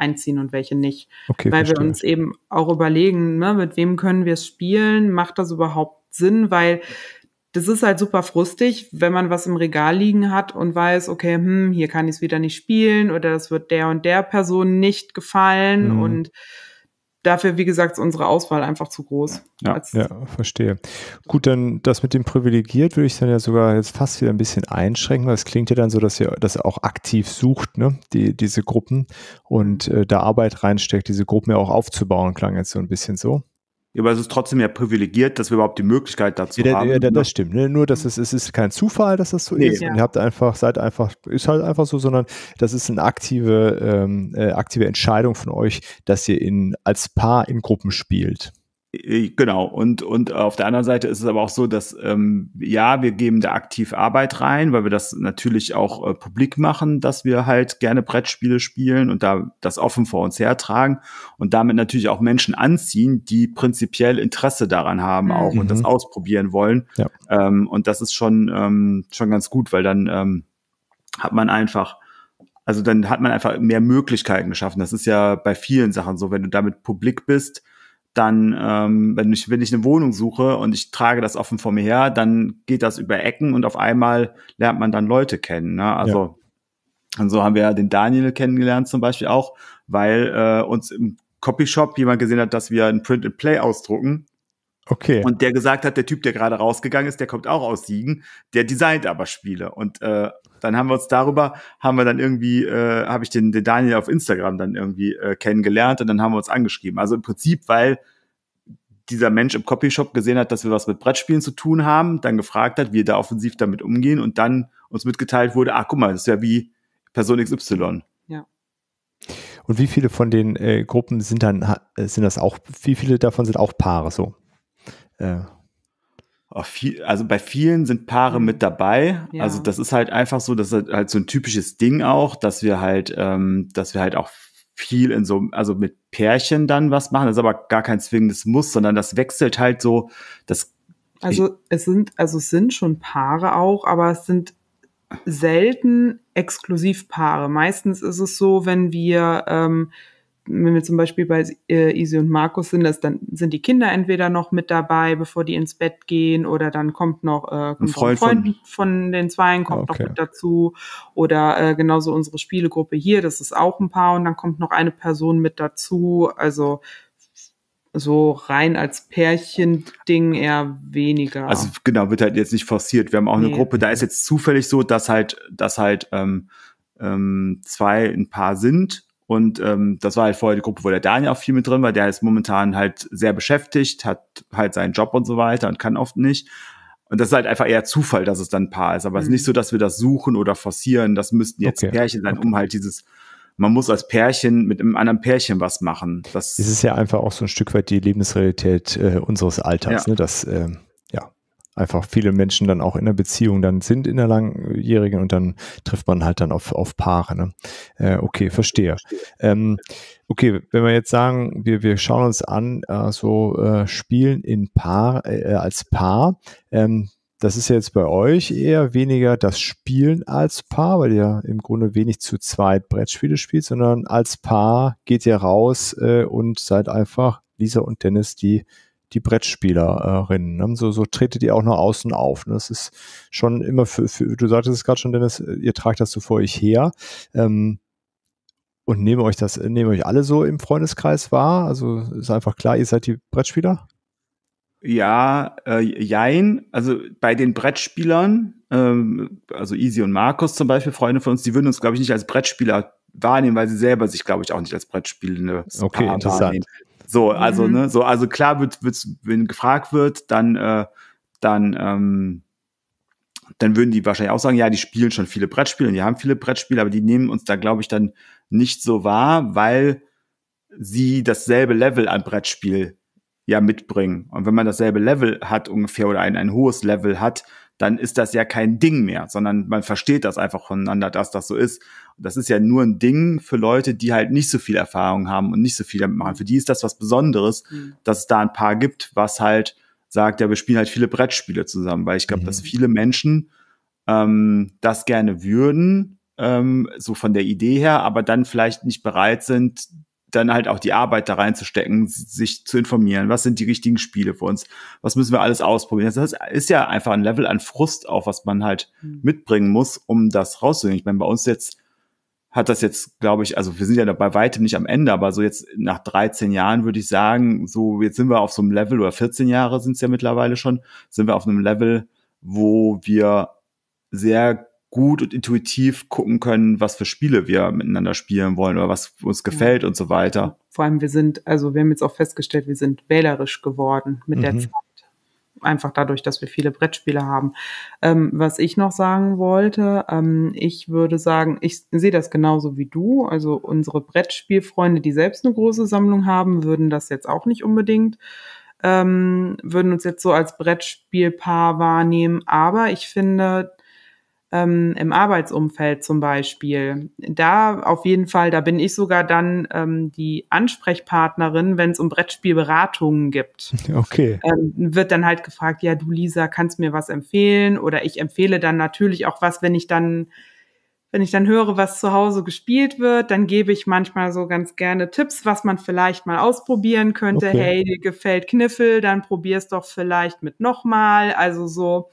einziehen und welche nicht. Okay, Weil verstehe. wir uns eben auch überlegen, ne, mit wem können wir es spielen? Macht das überhaupt Sinn? Weil das ist halt super frustig, wenn man was im Regal liegen hat und weiß, okay, hm, hier kann ich es wieder nicht spielen oder das wird der und der Person nicht gefallen mhm. und dafür, wie gesagt, ist unsere Auswahl einfach zu groß. Ja, ja, verstehe. Gut, dann das mit dem privilegiert würde ich dann ja sogar jetzt fast wieder ein bisschen einschränken, weil es klingt ja dann so, dass ihr das auch aktiv sucht, ne, die, diese Gruppen und äh, da Arbeit reinsteckt, diese Gruppen ja auch aufzubauen, klang jetzt so ein bisschen so. Ja, aber es ist trotzdem ja privilegiert, dass wir überhaupt die Möglichkeit dazu ja, haben. Ja, das stimmt. Ne? Nur, dass es, es ist kein Zufall, dass das so nee. ist. Ja. Und ihr habt einfach, seid einfach, ist halt einfach so, sondern das ist eine aktive, ähm, äh, aktive Entscheidung von euch, dass ihr in, als Paar in Gruppen spielt. Äh, genau, und, und auf der anderen Seite ist es aber auch so, dass ähm, ja, wir geben da aktiv Arbeit rein, weil wir das natürlich auch äh, publik machen, dass wir halt gerne Brettspiele spielen und da das offen vor uns hertragen und damit natürlich auch Menschen anziehen, die prinzipiell Interesse daran haben auch mhm. und das ausprobieren wollen. Ja. Ähm, und das ist schon, ähm, schon ganz gut, weil dann ähm, hat man einfach also dann hat man einfach mehr Möglichkeiten geschaffen. Das ist ja bei vielen Sachen so, wenn du damit publik bist, dann, ähm, wenn ich, wenn ich eine Wohnung suche und ich trage das offen vor mir her, dann geht das über Ecken und auf einmal lernt man dann Leute kennen. Ne? Also, ja. und so haben wir ja den Daniel kennengelernt zum Beispiel auch, weil äh, uns im Copyshop jemand gesehen hat, dass wir ein Print and Play ausdrucken Okay. Und der gesagt hat, der Typ, der gerade rausgegangen ist, der kommt auch aus Siegen, der designt aber Spiele. Und äh, dann haben wir uns darüber, haben wir dann irgendwie, äh, habe ich den, den Daniel auf Instagram dann irgendwie äh, kennengelernt und dann haben wir uns angeschrieben. Also im Prinzip, weil dieser Mensch im Copyshop gesehen hat, dass wir was mit Brettspielen zu tun haben, dann gefragt hat, wie wir da offensiv damit umgehen und dann uns mitgeteilt wurde, ach guck mal, das ist ja wie Person XY. Ja. Und wie viele von den äh, Gruppen sind dann, sind das auch, wie viele davon sind auch Paare so? Äh. Viel, also bei vielen sind Paare mhm. mit dabei. Ja. Also das ist halt einfach so, das ist halt so ein typisches Ding auch, dass wir halt, ähm, dass wir halt auch viel in so, also mit Pärchen dann was machen. Das ist aber gar kein zwingendes Muss, sondern das wechselt halt so. Das also es sind, also es sind schon Paare auch, aber es sind selten Exklusivpaare. Meistens ist es so, wenn wir ähm, wenn wir zum Beispiel bei äh, Isi und Markus sind, das dann sind die Kinder entweder noch mit dabei, bevor die ins Bett gehen, oder dann kommt noch äh, kommt ein Freund, Freund von, von, den Zweien kommt okay. noch mit dazu, oder äh, genauso unsere Spielegruppe hier, das ist auch ein Paar und dann kommt noch eine Person mit dazu. Also so rein als Pärchen-Ding eher weniger. Also genau, wird halt jetzt nicht forciert. Wir haben auch nee. eine Gruppe, da ist jetzt zufällig so, dass halt, dass halt ähm, ähm, zwei ein Paar sind und ähm, das war halt vorher die Gruppe, wo der Daniel auch viel mit drin war. Der ist momentan halt sehr beschäftigt, hat halt seinen Job und so weiter und kann oft nicht. Und das ist halt einfach eher Zufall, dass es dann ein Paar ist. Aber mhm. es ist mhm. nicht so, dass wir das suchen oder forcieren. Das müssten jetzt okay. Pärchen sein, okay. um halt dieses, man muss als Pärchen mit einem anderen Pärchen was machen. Das es ist ja einfach auch so ein Stück weit die Lebensrealität äh, unseres Alltags, ja. ne? dass äh, einfach viele Menschen dann auch in der Beziehung dann sind in der langjährigen und dann trifft man halt dann auf, auf Paare. Ne? Äh, okay, verstehe. Ähm, okay, wenn wir jetzt sagen, wir, wir schauen uns an, äh, so äh, Spielen in Paar, äh, als Paar, ähm, das ist jetzt bei euch eher weniger das Spielen als Paar, weil ihr im Grunde wenig zu zweit Brettspiele spielt, sondern als Paar geht ihr raus äh, und seid einfach Lisa und Dennis, die die Brettspielerinnen. Ne? So, so tretet ihr auch nach außen auf. Ne? Das ist schon immer für, für du sagtest es gerade schon, Dennis, ihr tragt das so vor euch her. Ähm, und nehme euch das, nehme euch alle so im Freundeskreis wahr? Also ist einfach klar, ihr seid die Brettspieler? Ja, äh, jein. Also bei den Brettspielern, ähm, also Easy und Markus zum Beispiel, Freunde von uns, die würden uns, glaube ich, nicht als Brettspieler wahrnehmen, weil sie selber sich, glaube ich, auch nicht als Brettspielende okay, interessant. wahrnehmen. So, also, mhm. ne, so, also klar wird, wird, wenn gefragt wird, dann, äh, dann, ähm, dann würden die wahrscheinlich auch sagen, ja, die spielen schon viele Brettspiele und die haben viele Brettspiele, aber die nehmen uns da, glaube ich, dann nicht so wahr, weil sie dasselbe Level an Brettspiel ja mitbringen. Und wenn man dasselbe Level hat ungefähr oder ein, ein hohes Level hat, dann ist das ja kein Ding mehr, sondern man versteht das einfach voneinander, dass das so ist. Und das ist ja nur ein Ding für Leute, die halt nicht so viel Erfahrung haben und nicht so viel damit machen. Für die ist das was Besonderes, mhm. dass es da ein paar gibt, was halt sagt, ja, wir spielen halt viele Brettspiele zusammen, weil ich glaube, mhm. dass viele Menschen ähm, das gerne würden, ähm, so von der Idee her, aber dann vielleicht nicht bereit sind, dann halt auch die Arbeit da reinzustecken, sich zu informieren, was sind die richtigen Spiele für uns, was müssen wir alles ausprobieren. Das ist ja einfach ein Level an Frust auch, was man halt mhm. mitbringen muss, um das rauszugehen. Ich meine, bei uns jetzt hat das jetzt, glaube ich, also wir sind ja bei weitem nicht am Ende, aber so jetzt nach 13 Jahren würde ich sagen, so jetzt sind wir auf so einem Level oder 14 Jahre sind es ja mittlerweile schon, sind wir auf einem Level, wo wir sehr gut und intuitiv gucken können, was für Spiele wir miteinander spielen wollen oder was uns gefällt ja. und so weiter. Vor allem, wir sind, also wir haben jetzt auch festgestellt, wir sind wählerisch geworden mit mhm. der Zeit. Einfach dadurch, dass wir viele Brettspiele haben. Ähm, was ich noch sagen wollte, ähm, ich würde sagen, ich sehe das genauso wie du. Also unsere Brettspielfreunde, die selbst eine große Sammlung haben, würden das jetzt auch nicht unbedingt ähm, würden uns jetzt so als Brettspielpaar wahrnehmen. Aber ich finde, ähm, im Arbeitsumfeld zum Beispiel. Da auf jeden Fall, da bin ich sogar dann ähm, die Ansprechpartnerin, wenn es um Brettspielberatungen gibt. Okay. Ähm, wird dann halt gefragt, ja, du Lisa, kannst mir was empfehlen? Oder ich empfehle dann natürlich auch was, wenn ich dann wenn ich dann höre, was zu Hause gespielt wird, dann gebe ich manchmal so ganz gerne Tipps, was man vielleicht mal ausprobieren könnte. Okay. Hey, dir gefällt Kniffel, dann probier's doch vielleicht mit nochmal. Also so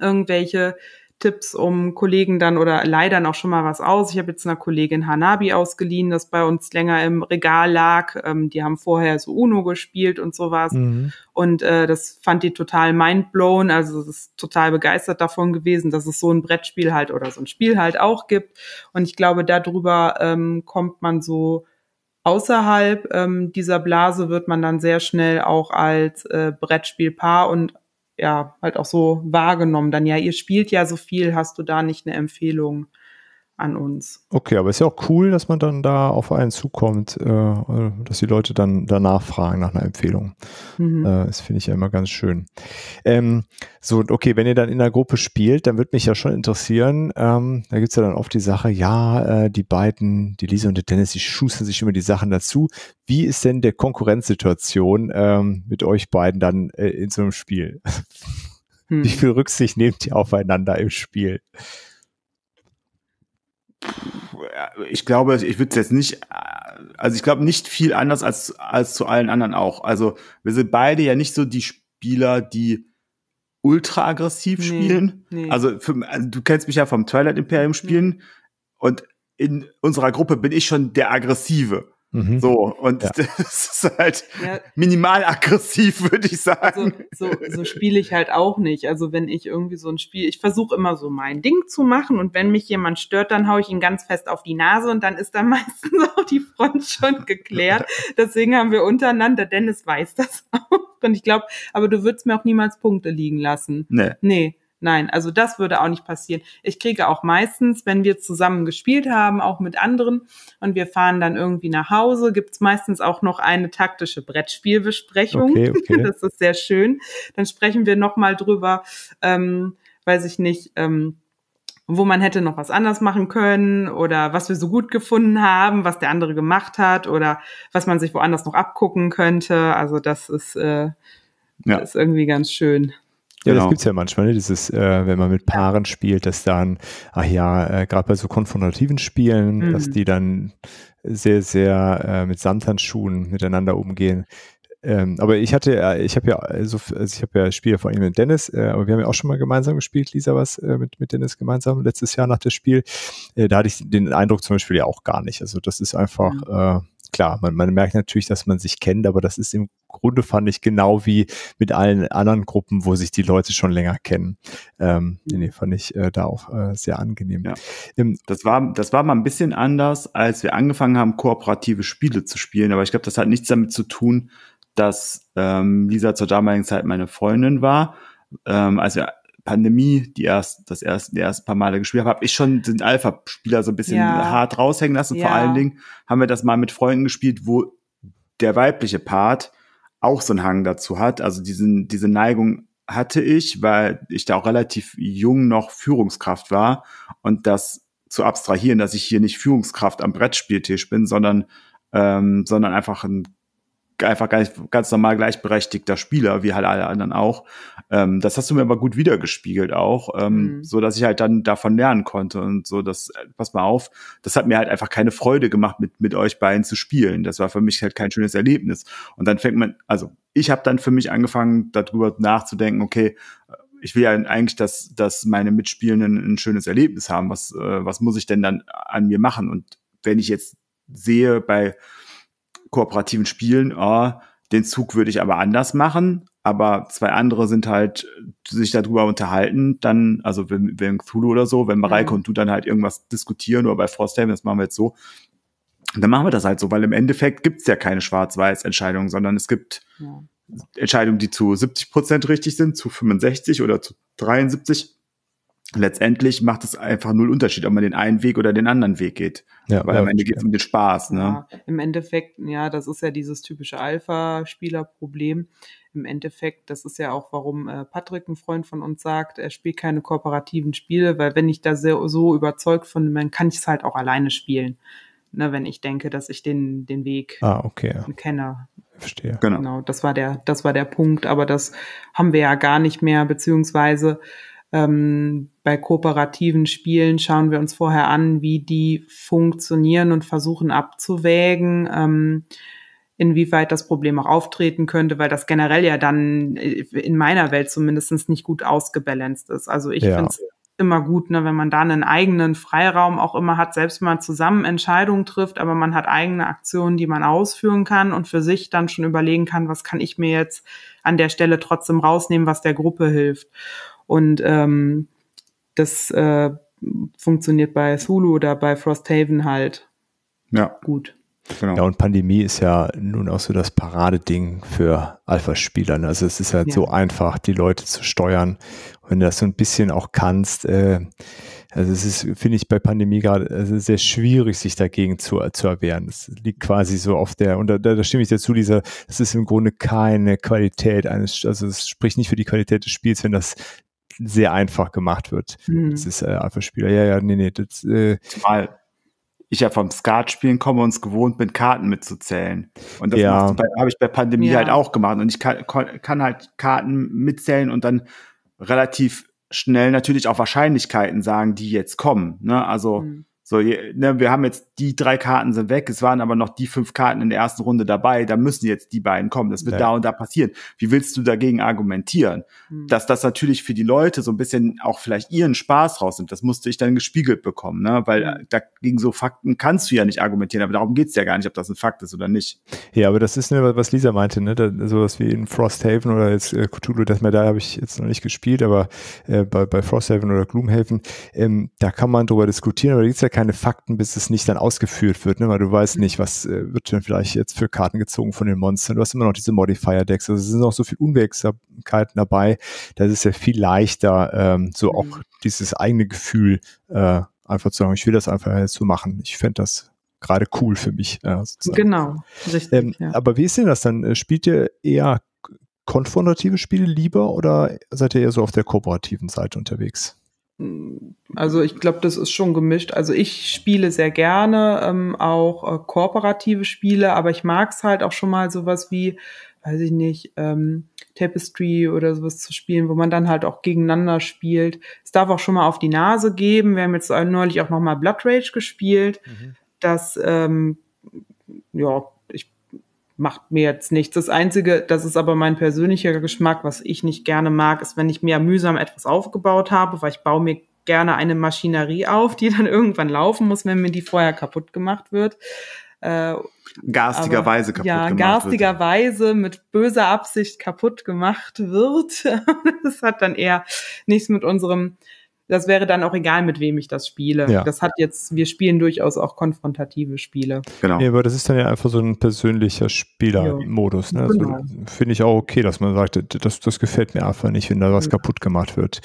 irgendwelche Tipps, um Kollegen dann oder leidern auch schon mal was aus. Ich habe jetzt einer Kollegin Hanabi ausgeliehen, das bei uns länger im Regal lag. Ähm, die haben vorher so Uno gespielt und sowas. Mhm. Und äh, das fand die total mindblown. Also es ist total begeistert davon gewesen, dass es so ein Brettspiel halt oder so ein Spiel halt auch gibt. Und ich glaube, darüber ähm, kommt man so außerhalb ähm, dieser Blase wird man dann sehr schnell auch als äh, Brettspielpaar und ja, halt auch so wahrgenommen. Dann ja, ihr spielt ja so viel, hast du da nicht eine Empfehlung? An uns. Okay, aber ist ja auch cool, dass man dann da auf einen zukommt, äh, dass die Leute dann danach fragen nach einer Empfehlung. Mhm. Äh, das finde ich ja immer ganz schön. Ähm, so, okay, wenn ihr dann in der Gruppe spielt, dann würde mich ja schon interessieren, ähm, da gibt's ja dann oft die Sache, ja, äh, die beiden, die Lisa und der Dennis, die schustern sich immer die Sachen dazu. Wie ist denn der Konkurrenzsituation ähm, mit euch beiden dann äh, in so einem Spiel? Hm. Wie viel Rücksicht nehmt ihr aufeinander im Spiel? Ich glaube, ich würde es jetzt nicht, also ich glaube nicht viel anders als, als zu allen anderen auch. Also wir sind beide ja nicht so die Spieler, die ultra aggressiv nee, spielen. Nee. Also, für, also, du kennst mich ja vom Twilight Imperium spielen ja. und in unserer Gruppe bin ich schon der aggressive. Mhm. So, und ja. das ist halt ja. minimal aggressiv, würde ich sagen. Also, so, so spiele ich halt auch nicht. Also wenn ich irgendwie so ein Spiel, ich versuche immer so mein Ding zu machen und wenn mich jemand stört, dann haue ich ihn ganz fest auf die Nase und dann ist da meistens auch die Front schon geklärt. Deswegen haben wir untereinander, Dennis weiß das auch. Und ich glaube, aber du würdest mir auch niemals Punkte liegen lassen. Nee. Nee. Nein, also das würde auch nicht passieren. Ich kriege auch meistens, wenn wir zusammen gespielt haben, auch mit anderen und wir fahren dann irgendwie nach Hause, gibt's meistens auch noch eine taktische Brettspielbesprechung. Okay, okay. Das ist sehr schön. Dann sprechen wir nochmal drüber, ähm, weiß ich nicht, ähm, wo man hätte noch was anders machen können oder was wir so gut gefunden haben, was der andere gemacht hat oder was man sich woanders noch abgucken könnte. Also das ist, äh, ja. das ist irgendwie ganz schön. Ja, genau. das gibt's ja manchmal, ne? dieses, äh, wenn man mit Paaren spielt, dass dann, ach ja, äh, gerade bei so konfrontativen Spielen, mhm. dass die dann sehr, sehr äh, mit Samthandschuhen miteinander umgehen. Ähm, aber ich hatte, äh, ich habe ja, also, also ich habe ja Spiele vor allem mit Dennis, äh, aber wir haben ja auch schon mal gemeinsam gespielt, Lisa, was äh, mit, mit Dennis gemeinsam letztes Jahr nach dem Spiel. Äh, da hatte ich den Eindruck zum Beispiel ja auch gar nicht. Also das ist einfach, mhm. Klar, man, man merkt natürlich, dass man sich kennt, aber das ist im Grunde fand ich genau wie mit allen anderen Gruppen, wo sich die Leute schon länger kennen. Ähm, nee, fand ich äh, da auch äh, sehr angenehm. Ja. Ähm, das war, das war mal ein bisschen anders, als wir angefangen haben, kooperative Spiele zu spielen. Aber ich glaube, das hat nichts damit zu tun, dass ähm, Lisa zur damaligen Zeit meine Freundin war. Ähm, als wir Pandemie, die erst das erste, die ersten paar Male gespielt habe, habe ich schon den Alpha-Spieler so ein bisschen ja. hart raushängen lassen. Ja. Vor allen Dingen haben wir das mal mit Freunden gespielt, wo der weibliche Part auch so einen Hang dazu hat. Also diesen, diese Neigung hatte ich, weil ich da auch relativ jung noch Führungskraft war und das zu abstrahieren, dass ich hier nicht Führungskraft am Brettspieltisch bin, sondern ähm, sondern einfach ein einfach ganz, normal gleichberechtigter Spieler, wie halt alle anderen auch. Ähm, das hast du mir aber gut wiedergespiegelt auch, ähm, mhm. so dass ich halt dann davon lernen konnte und so, dass, äh, pass mal auf, das hat mir halt einfach keine Freude gemacht, mit, mit euch beiden zu spielen. Das war für mich halt kein schönes Erlebnis. Und dann fängt man, also ich habe dann für mich angefangen, darüber nachzudenken, okay, ich will ja eigentlich, dass, dass meine Mitspielenden ein schönes Erlebnis haben. Was, äh, was muss ich denn dann an mir machen? Und wenn ich jetzt sehe bei kooperativen Spielen, oh, den Zug würde ich aber anders machen, aber zwei andere sind halt sich darüber unterhalten, dann, also wenn, wenn Cthulhu oder so, wenn Mareike mhm. und du dann halt irgendwas diskutieren oder bei Frosthaven, das machen wir jetzt so, dann machen wir das halt so, weil im Endeffekt gibt's ja keine Schwarz-Weiß-Entscheidungen, sondern es gibt ja. Entscheidungen, die zu 70 Prozent richtig sind, zu 65 oder zu 73 letztendlich macht es einfach null Unterschied, ob man den einen Weg oder den anderen Weg geht. Ja, Weil ja, am Ende geht es um den Spaß. Ne? Ja, Im Endeffekt, ja, das ist ja dieses typische Alpha-Spieler-Problem. Im Endeffekt, das ist ja auch, warum äh, Patrick, ein Freund von uns, sagt, er spielt keine kooperativen Spiele, weil wenn ich da sehr, so überzeugt von bin, kann ich es halt auch alleine spielen. Ne, wenn ich denke, dass ich den, den Weg ah, okay. kenne. Verstehe. Genau. genau, das war der, das war der Punkt, aber das haben wir ja gar nicht mehr, beziehungsweise ähm, bei kooperativen Spielen schauen wir uns vorher an, wie die funktionieren und versuchen abzuwägen, ähm, inwieweit das Problem auch auftreten könnte, weil das generell ja dann in meiner Welt zumindest nicht gut ausgebalanced ist. Also ich ja. finde es immer gut, ne, wenn man da einen eigenen Freiraum auch immer hat, selbst wenn man zusammen Entscheidungen trifft, aber man hat eigene Aktionen, die man ausführen kann und für sich dann schon überlegen kann, was kann ich mir jetzt an der Stelle trotzdem rausnehmen, was der Gruppe hilft. Und ähm, das äh, funktioniert bei Zulu oder bei Frosthaven halt ja. gut. Genau. Ja, und Pandemie ist ja nun auch so das Paradeding für Alpha-Spieler. Also es ist halt ja. so einfach, die Leute zu steuern. Und wenn du das so ein bisschen auch kannst, äh, also es ist, finde ich, bei Pandemie gerade also sehr schwierig, sich dagegen zu, zu erwehren. Das liegt quasi so auf der, und da, da stimme ich dazu, dieser, das ist im Grunde keine Qualität eines, also es spricht nicht für die Qualität des Spiels, wenn das sehr einfach gemacht wird. Mhm. Das ist äh, Alpha-Spieler. Ja, ja, nee, nee. Das, äh, Zumal ich ja vom Skatspielen komme und es gewohnt bin, Karten mitzuzählen. Und das ja. habe ich bei Pandemie ja. halt auch gemacht. Und ich kann, kann halt Karten mitzählen und dann relativ schnell natürlich auch Wahrscheinlichkeiten sagen, die jetzt kommen. Ne? Also mhm. So, ne, wir haben jetzt die drei Karten sind weg, es waren aber noch die fünf Karten in der ersten Runde dabei, da müssen jetzt die beiden kommen. Das wird ja. da und da passieren. Wie willst du dagegen argumentieren? Mhm. Dass das natürlich für die Leute so ein bisschen auch vielleicht ihren Spaß rausnimmt, das musste ich dann gespiegelt bekommen, ne? Weil mhm. dagegen so Fakten kannst du ja nicht argumentieren, aber darum geht's ja gar nicht, ob das ein Fakt ist oder nicht. Ja, aber das ist ne, was Lisa meinte, ne? Da, sowas wie in Frosthaven oder jetzt äh, Cthulhu Death da habe ich jetzt noch nicht gespielt, aber äh, bei, bei Frosthaven oder Gloomhaven, ähm, da kann man drüber diskutieren, aber da gibt's ja keine Fakten, bis es nicht dann ausgeführt wird, ne? weil du weißt nicht, was äh, wird denn vielleicht jetzt für Karten gezogen von den Monstern. Du hast immer noch diese Modifier-Decks. Also es sind noch so viele Unwegsamkeiten dabei. Da ist es ja viel leichter, ähm, so auch mhm. dieses eigene Gefühl äh, einfach zu sagen, ich will das einfach jetzt so machen. Ich fände das gerade cool für mich. Äh, genau, richtig. Ähm, ja. Aber wie ist denn das dann? Spielt ihr eher konfrontative Spiele lieber oder seid ihr eher so auf der kooperativen Seite unterwegs? Also ich glaube, das ist schon gemischt. Also ich spiele sehr gerne ähm, auch äh, kooperative Spiele, aber ich mag es halt auch schon mal sowas wie, weiß ich nicht, ähm, Tapestry oder sowas zu spielen, wo man dann halt auch gegeneinander spielt. Es darf auch schon mal auf die Nase geben. Wir haben jetzt neulich auch noch mal Blood Rage gespielt. Mhm. Das ähm, ja, macht mir jetzt nichts. Das Einzige, das ist aber mein persönlicher Geschmack, was ich nicht gerne mag, ist, wenn ich mir mühsam etwas aufgebaut habe, weil ich baue mir gerne eine Maschinerie auf, die dann irgendwann laufen muss, wenn mir die vorher kaputt gemacht wird. Äh, garstigerweise kaputt ja, gemacht garstigerweise wird. mit böser Absicht kaputt gemacht wird. das hat dann eher nichts mit unserem das wäre dann auch egal, mit wem ich das spiele. Ja. Das hat jetzt, wir spielen durchaus auch konfrontative Spiele. Genau. Ja, aber das ist dann ja einfach so ein persönlicher Spielermodus. Ne? Also genau. Finde ich auch okay, dass man sagt, das, das gefällt mir einfach nicht, wenn da was ja. kaputt gemacht wird.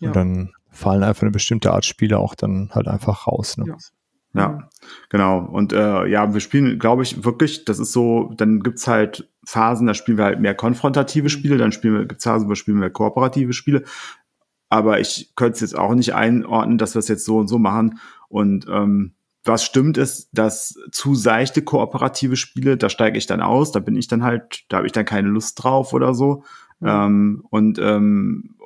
Und ja. dann fallen einfach eine bestimmte Art Spieler auch dann halt einfach raus. Ne? Ja. Ja, genau. Und äh, ja, wir spielen, glaube ich, wirklich, das ist so, dann gibt's halt Phasen, da spielen wir halt mehr konfrontative mhm. Spiele, dann spielen wir, gibt's Phasen, wo spielen wir kooperative Spiele aber ich könnte es jetzt auch nicht einordnen, dass wir es jetzt so und so machen. Und ähm, was stimmt ist, dass zu seichte kooperative Spiele, da steige ich dann aus, da bin ich dann halt, da habe ich dann keine Lust drauf oder so. Mhm. Ähm, und ähm,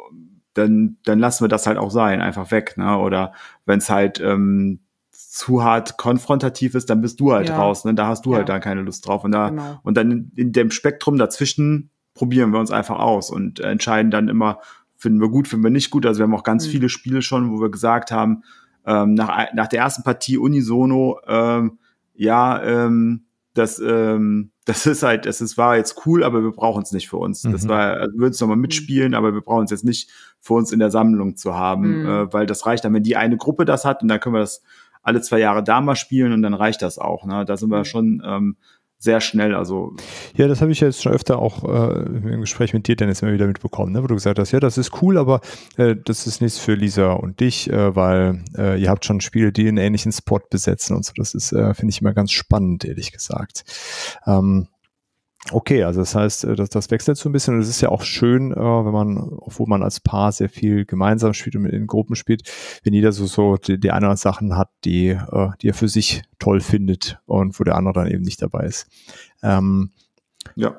dann, dann lassen wir das halt auch sein, einfach weg. Ne? Oder wenn es halt ähm, zu hart konfrontativ ist, dann bist du halt ja. raus. Ne? Da hast du halt ja. halt dann keine Lust drauf. Und, da, genau. und dann in, in dem Spektrum dazwischen probieren wir uns einfach aus und entscheiden dann immer, finden wir gut, finden wir nicht gut. Also wir haben auch ganz mhm. viele Spiele schon, wo wir gesagt haben, ähm, nach, nach der ersten Partie unisono, ähm, ja, ähm, das, ähm, das ist halt, das ist, war jetzt cool, aber wir brauchen es nicht für uns. Mhm. Das war, also wir würden es nochmal mhm. mitspielen, aber wir brauchen es jetzt nicht für uns in der Sammlung zu haben, mhm. äh, weil das reicht dann, wenn die eine Gruppe das hat und dann können wir das alle zwei Jahre da mal spielen und dann reicht das auch. Ne? Da sind wir mhm. schon ähm, sehr schnell. Also ja, das habe ich jetzt schon öfter auch äh, im Gespräch mit dir, Dennis, immer wieder mitbekommen, ne? wo du gesagt hast, ja, das ist cool, aber äh, das ist nichts für Lisa und dich, äh, weil äh, ihr habt schon Spiele, die einen ähnlichen Spot besetzen und so. Das ist, äh, finde ich immer ganz spannend, ehrlich gesagt. Ähm, Okay, also das heißt, äh, das, das wechselt so ein bisschen und es ist ja auch schön, äh, wenn man, obwohl man als Paar sehr viel gemeinsam spielt und in Gruppen spielt, wenn jeder so, so die, die anderen Sachen hat, die, äh, die er für sich toll findet und wo der andere dann eben nicht dabei ist. Ähm, ja.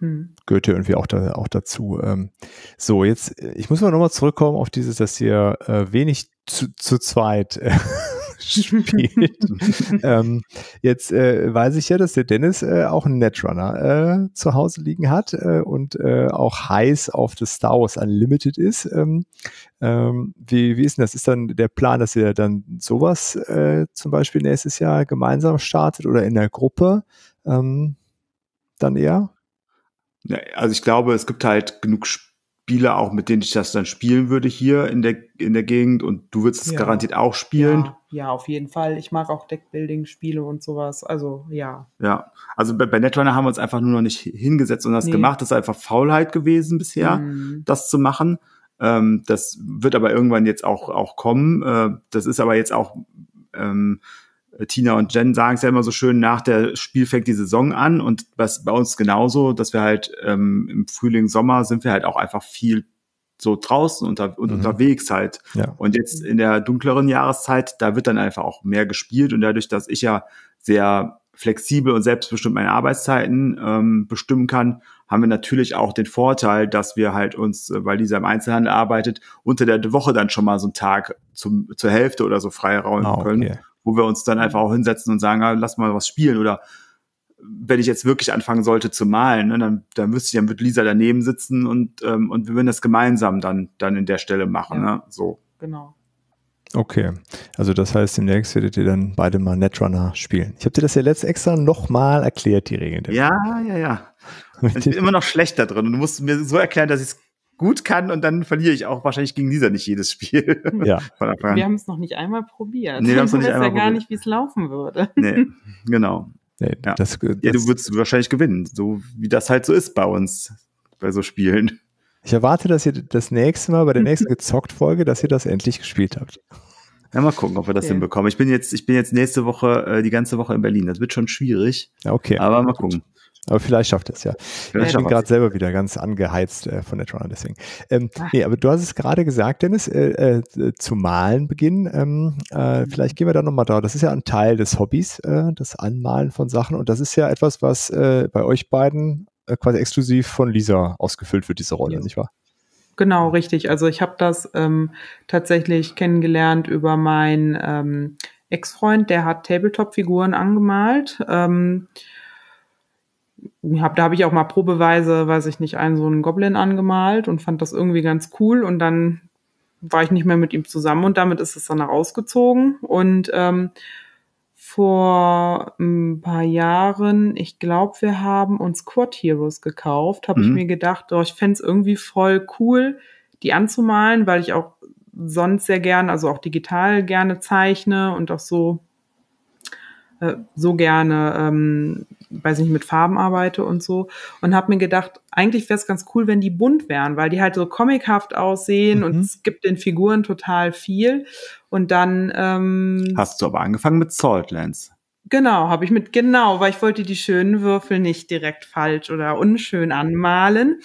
Hm. Gehört ja irgendwie auch, da, auch dazu. Ähm, so, jetzt, ich muss mal nochmal zurückkommen auf dieses, dass ihr äh, wenig zu, zu zweit äh, gespielt. ähm, jetzt äh, weiß ich ja, dass der Dennis äh, auch einen Netrunner äh, zu Hause liegen hat äh, und äh, auch heiß auf das Star Wars Unlimited ist. Ähm, ähm, wie, wie ist denn das? Ist dann der Plan, dass ihr dann sowas äh, zum Beispiel nächstes Jahr gemeinsam startet oder in der Gruppe? Ähm, dann eher? Also ich glaube, es gibt halt genug Spiele auch, mit denen ich das dann spielen würde hier in der, in der Gegend und du würdest es Ja. garantiert auch spielen. Ja, ja, auf jeden Fall. Ich mag auch Deckbuilding-Spiele und sowas. Also ja. Ja, also bei, bei Netrunner haben wir uns einfach nur noch nicht hingesetzt und das Nee. gemacht. Das ist einfach Faulheit gewesen bisher, Mhm. das zu machen. Ähm, das wird aber irgendwann jetzt auch, auch kommen. Äh, das ist aber jetzt auch, ähm, Tina und Jen sagen es ja immer so schön, nach der Spiel fängt die Saison an und was bei uns genauso, dass wir halt ähm, im Frühling, Sommer sind wir halt auch einfach viel so draußen unter, und Mhm. unterwegs halt. Ja. Und jetzt in der dunkleren Jahreszeit, da wird dann einfach auch mehr gespielt und dadurch, dass ich ja sehr flexibel und selbstbestimmt meine Arbeitszeiten ähm, bestimmen kann, haben wir natürlich auch den Vorteil, dass wir halt uns, äh, weil dieser im Einzelhandel arbeitet, unter der Woche dann schon mal so einen Tag zum, zur Hälfte oder so freiräumen Ah, können, okay. Wo wir uns dann einfach auch hinsetzen und sagen, ah, lass mal was spielen oder wenn ich jetzt wirklich anfangen sollte zu malen, ne, dann, dann müsste ich, dann wird Lisa daneben sitzen und, ähm, und wir würden das gemeinsam dann, dann in der Stelle machen, Ja. ne? So. Genau. Okay, also das heißt, demnächst werdet ihr dann beide mal Netrunner spielen. Ich habe dir das ja letzt extra nochmal erklärt, die Regeln. Ja, ja, ja. Ich bin immer noch schlecht da drin und du musst mir so erklären, dass ich es gut kann und dann verliere ich auch wahrscheinlich gegen Lisa nicht jedes Spiel. ja. Von Anfang an. Wir haben es noch nicht einmal probiert. Nee, wir haben's noch nicht ich weiß einmal ja gar probiert. nicht, wie es laufen würde. Nee, genau. Nee, Ja. Das, das, Ja, du würdest wahrscheinlich gewinnen, so wie das halt so ist bei uns, bei so Spielen. ich erwarte, dass ihr das nächste Mal bei der nächsten gezockt-Folge, dass ihr das endlich gespielt habt. Ja, mal gucken, ob wir das Okay. hinbekommen. Ich bin jetzt, ich bin jetzt nächste Woche, äh, die ganze Woche in Berlin. Das wird schon schwierig, Ja, okay. aber mal gucken. Aber vielleicht schafft es ja. Vielleicht ich bin gerade selber wieder ganz angeheizt äh, von Netrunner, deswegen. Ähm, Ah. nee, aber du hast es gerade gesagt, Dennis, äh, äh, zu malen beginnen. Ähm, äh, vielleicht gehen wir da nochmal da. Das ist ja ein Teil des Hobbys, äh, das Anmalen von Sachen. Und das ist ja etwas, was äh, bei euch beiden äh, quasi exklusiv von Lisa ausgefüllt wird, diese Rolle, Ja. nicht wahr? Genau, richtig. Also ich habe das ähm, tatsächlich kennengelernt über meinen ähm, Ex-Freund, der hat Tabletop-Figuren angemalt. Ähm, hab, da habe ich auch mal probeweise, weiß ich nicht, einen so einen Goblin angemalt und fand das irgendwie ganz cool. Und dann war ich nicht mehr mit ihm zusammen und damit ist es dann rausgezogen. Und ähm, vor ein paar Jahren, ich glaube, wir haben uns Quad Heroes gekauft, habe ich Mhm. mir gedacht, oh, ich fänd's irgendwie voll cool, die anzumalen, weil ich auch sonst sehr gerne, also auch digital gerne zeichne und auch so äh, so gerne, ähm, weiß nicht, mit Farben arbeite und so. Und habe mir gedacht, eigentlich wäre es ganz cool, wenn die bunt wären, weil die halt so comichaft aussehen und Mhm. es gibt den Figuren total viel. Und dann ähm, Hast du aber angefangen mit Saltlands. Genau, habe ich mit, genau, weil ich wollte die schönen Würfel nicht direkt falsch oder unschön anmalen.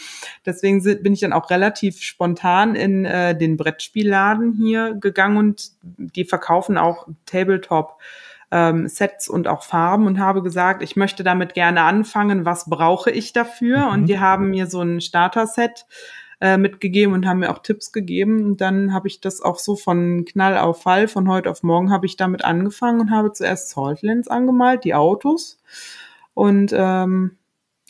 Deswegen sind, bin ich dann auch relativ spontan in äh, den Brettspielladen hier gegangen und die verkaufen auch Tabletop. Ähm, Sets und auch Farben und habe gesagt, ich möchte damit gerne anfangen, was brauche ich dafür? Mhm. Und die haben mir so ein Starter-Set äh, mitgegeben und haben mir auch Tipps gegeben. Und dann habe ich das auch so von Knall auf Fall, von heute auf morgen habe ich damit angefangen und habe zuerst Saltlands angemalt, die Autos. Und ähm,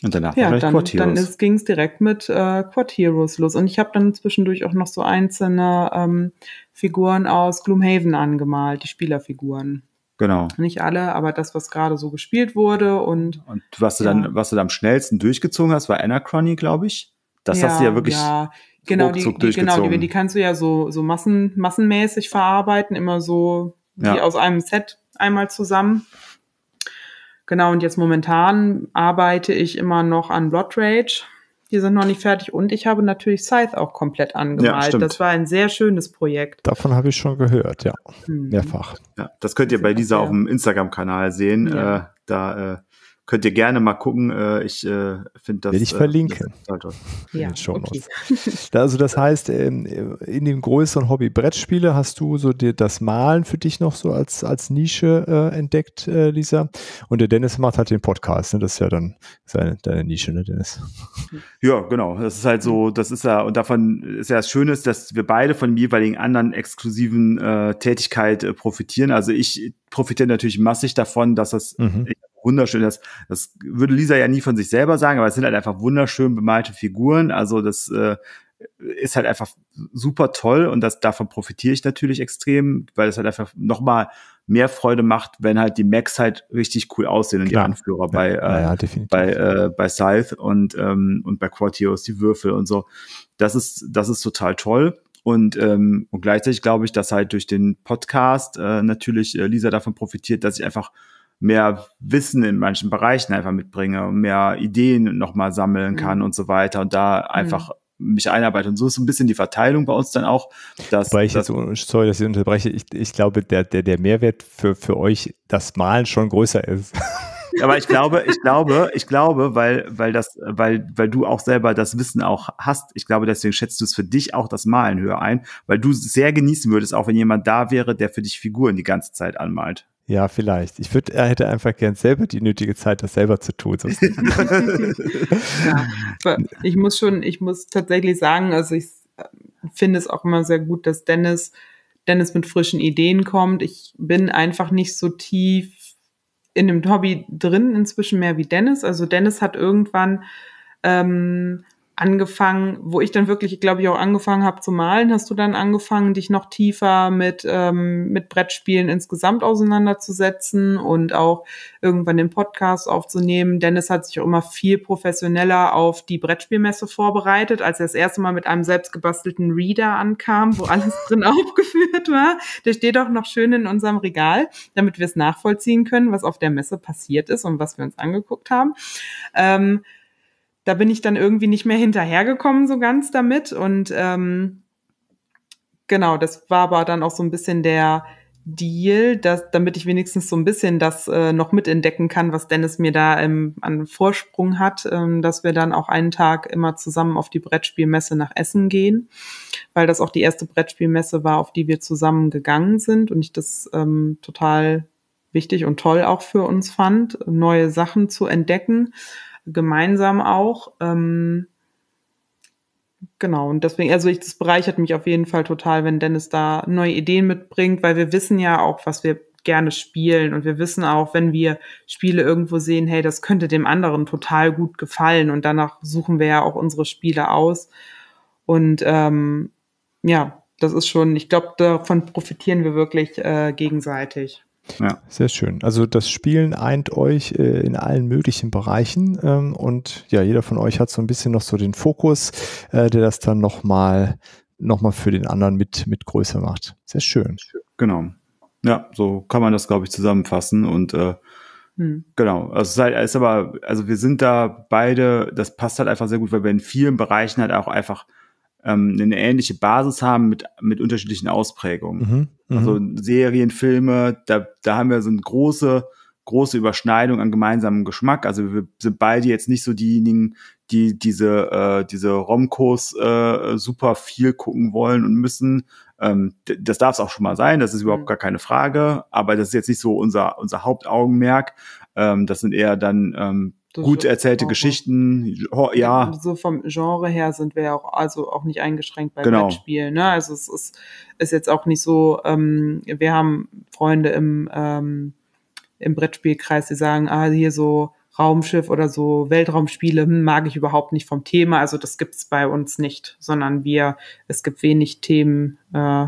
Und danach ja, dann, Quad dann ging es direkt mit äh, Quad Heroes los. Und ich habe dann zwischendurch auch noch so einzelne ähm, Figuren aus Gloomhaven angemalt, die Spielerfiguren. Genau. Nicht alle, aber das, was gerade so gespielt wurde. Und Und was du Ja. dann, was du dann am schnellsten durchgezogen hast, war Anachrony, glaube ich. Das hast du ja wirklich ja, genau, die, die, genau, die, die kannst du ja so, so massen, massenmäßig verarbeiten, immer so wie Ja. aus einem Set einmal zusammen. Genau, und jetzt momentan arbeite ich immer noch an Blood Rage. Die sind noch nicht fertig und ich habe natürlich Scythe auch komplett angemalt. stimmt. das war ein sehr schönes Projekt. Davon habe ich schon gehört, ja. Hm. Mehrfach. Ja, das könnt ihr bei Lisa auf dem Instagram-Kanal sehen. Ja. Äh, da äh, könnt ihr gerne mal gucken. Äh, ich äh, finde das. Werde ich verlinken. Äh, total ja, okay. also das heißt, ähm, in dem größeren Hobby Brettspiele hast du so dir das Malen für dich noch so als, als Nische äh, entdeckt, äh, Lisa. Und der Dennis macht halt den Podcast. Ne? Das ist ja dann seine, deine Nische, ne, Dennis? Ja, genau. Das ist halt so, das ist ja, und davon ist ja das Schöne, dass wir beide von dem jeweiligen anderen exklusiven äh, Tätigkeit äh, profitieren. Also ich profitiere natürlich massig davon, dass das mhm. Wunderschön ist. Das würde Lisa ja nie von sich selber sagen, aber es sind halt einfach wunderschön bemalte Figuren. Also das äh, ist halt einfach super toll und das davon profitiere ich natürlich extrem, weil es halt einfach noch mal mehr Freude macht, wenn halt die Macs halt richtig cool aussehen und Klar. die Anführer ja, bei äh, ja, bei äh, bei Scythe und ähm, und bei Quartios die Würfel und so. Das ist das ist total toll. Und, ähm, und gleichzeitig glaube ich, dass halt durch den Podcast äh, natürlich äh, Lisa davon profitiert, dass ich einfach mehr Wissen in manchen Bereichen einfach mitbringe, mehr Ideen nochmal sammeln kann mhm. und so weiter und da einfach mhm mich einarbeite. Und so ist so ein bisschen die Verteilung bei uns dann auch. Dass, Weil ich jetzt, sorry, dass ich unterbreche, ich, ich glaube, der, der, der Mehrwert für, für euch, das Malen schon größer ist. Aber ich glaube, ich glaube, ich glaube, weil, weil das, weil, weil du auch selber das Wissen auch hast. Ich glaube, deswegen schätzt du es für dich auch das Malen höher ein, weil du sehr genießen würdest, auch wenn jemand da wäre, der für dich Figuren die ganze Zeit anmalt. Ja, vielleicht. Ich würde, er hätte einfach gern selber die nötige Zeit, das selber zu tun. ja, ich muss schon, ich muss tatsächlich sagen, also ich äh, finde es auch immer sehr gut, dass Dennis, Dennis mit frischen Ideen kommt. Ich bin einfach nicht so tief in dem Hobby drin, inzwischen mehr wie Dennis. Also Dennis hat irgendwann ähm, angefangen, wo ich dann wirklich, glaube ich, auch angefangen habe zu malen, hast du dann angefangen, dich noch tiefer mit, ähm, mit Brettspielen insgesamt auseinanderzusetzen und auch irgendwann den Podcast aufzunehmen. Dennis hat sich auch immer viel professioneller auf die Brettspielmesse vorbereitet, als er das erste Mal mit einem selbstgebastelten Reader ankam, wo alles drin aufgeführt war. Der steht auch noch schön in unserem Regal, damit wir es nachvollziehen können, was auf der Messe passiert ist und was wir uns angeguckt haben. Ähm, da bin ich dann irgendwie nicht mehr hinterhergekommen so ganz damit. Und ähm, genau, das war aber dann auch so ein bisschen der Deal, dass, damit ich wenigstens so ein bisschen das äh, noch mitentdecken kann, was Dennis mir da ähm, an Vorsprung hat, ähm, dass wir dann auch einen Tag immer zusammen auf die Brettspielmesse nach Essen gehen, weil das auch die erste Brettspielmesse war, auf die wir zusammen gegangen sind und ich das ähm, total wichtig und toll auch für uns fand, neue Sachen zu entdecken gemeinsam auch. Ähm, genau, und deswegen, also ich, das bereichert mich auf jeden Fall total, wenn Dennis da neue Ideen mitbringt, weil wir wissen ja auch, was wir gerne spielen und wir wissen auch, wenn wir Spiele irgendwo sehen, hey, das könnte dem anderen total gut gefallen und danach suchen wir ja auch unsere Spiele aus und ähm, ja, das ist schon, ich glaube, davon profitieren wir wirklich äh, gegenseitig. Ja. Sehr schön. Also das Spielen eint euch äh, in allen möglichen Bereichen ähm, und ja, jeder von euch hat so ein bisschen noch so den Fokus, äh, der das dann nochmal noch mal für den anderen mit, mit größer macht. Sehr schön. Genau. Ja, so kann man das, glaube ich, zusammenfassen und äh, hm. Genau, also es ist, halt, ist aber, also wir sind da beide, das passt halt einfach sehr gut, weil wir in vielen Bereichen halt auch einfach ähm, eine ähnliche Basis haben mit, mit unterschiedlichen Ausprägungen. Mhm, mhm, also Serien, Filme, da, da haben wir so eine große, große Überschneidung an gemeinsamem Geschmack. Also wir sind beide jetzt nicht so diejenigen, die diese, äh, diese Romcos äh, super viel gucken wollen und müssen. Ähm, das darf es auch schon mal sein, das ist überhaupt mhm. gar keine Frage, aber das ist jetzt nicht so unser, unser Hauptaugenmerk. Ähm, das sind eher dann ähm, gut erzählte Genre. Geschichten, ja. So vom Genre her sind wir ja auch also auch nicht eingeschränkt bei genau. Brettspielen. Ne? Also es ist, ist jetzt auch nicht so, ähm, wir haben Freunde im, ähm, im Brettspielkreis, die sagen, ah, hier so Raumschiff oder so Weltraumspiele hm, mag ich überhaupt nicht vom Thema. Also das gibt's bei uns nicht, sondern wir, es gibt wenig Themen, äh,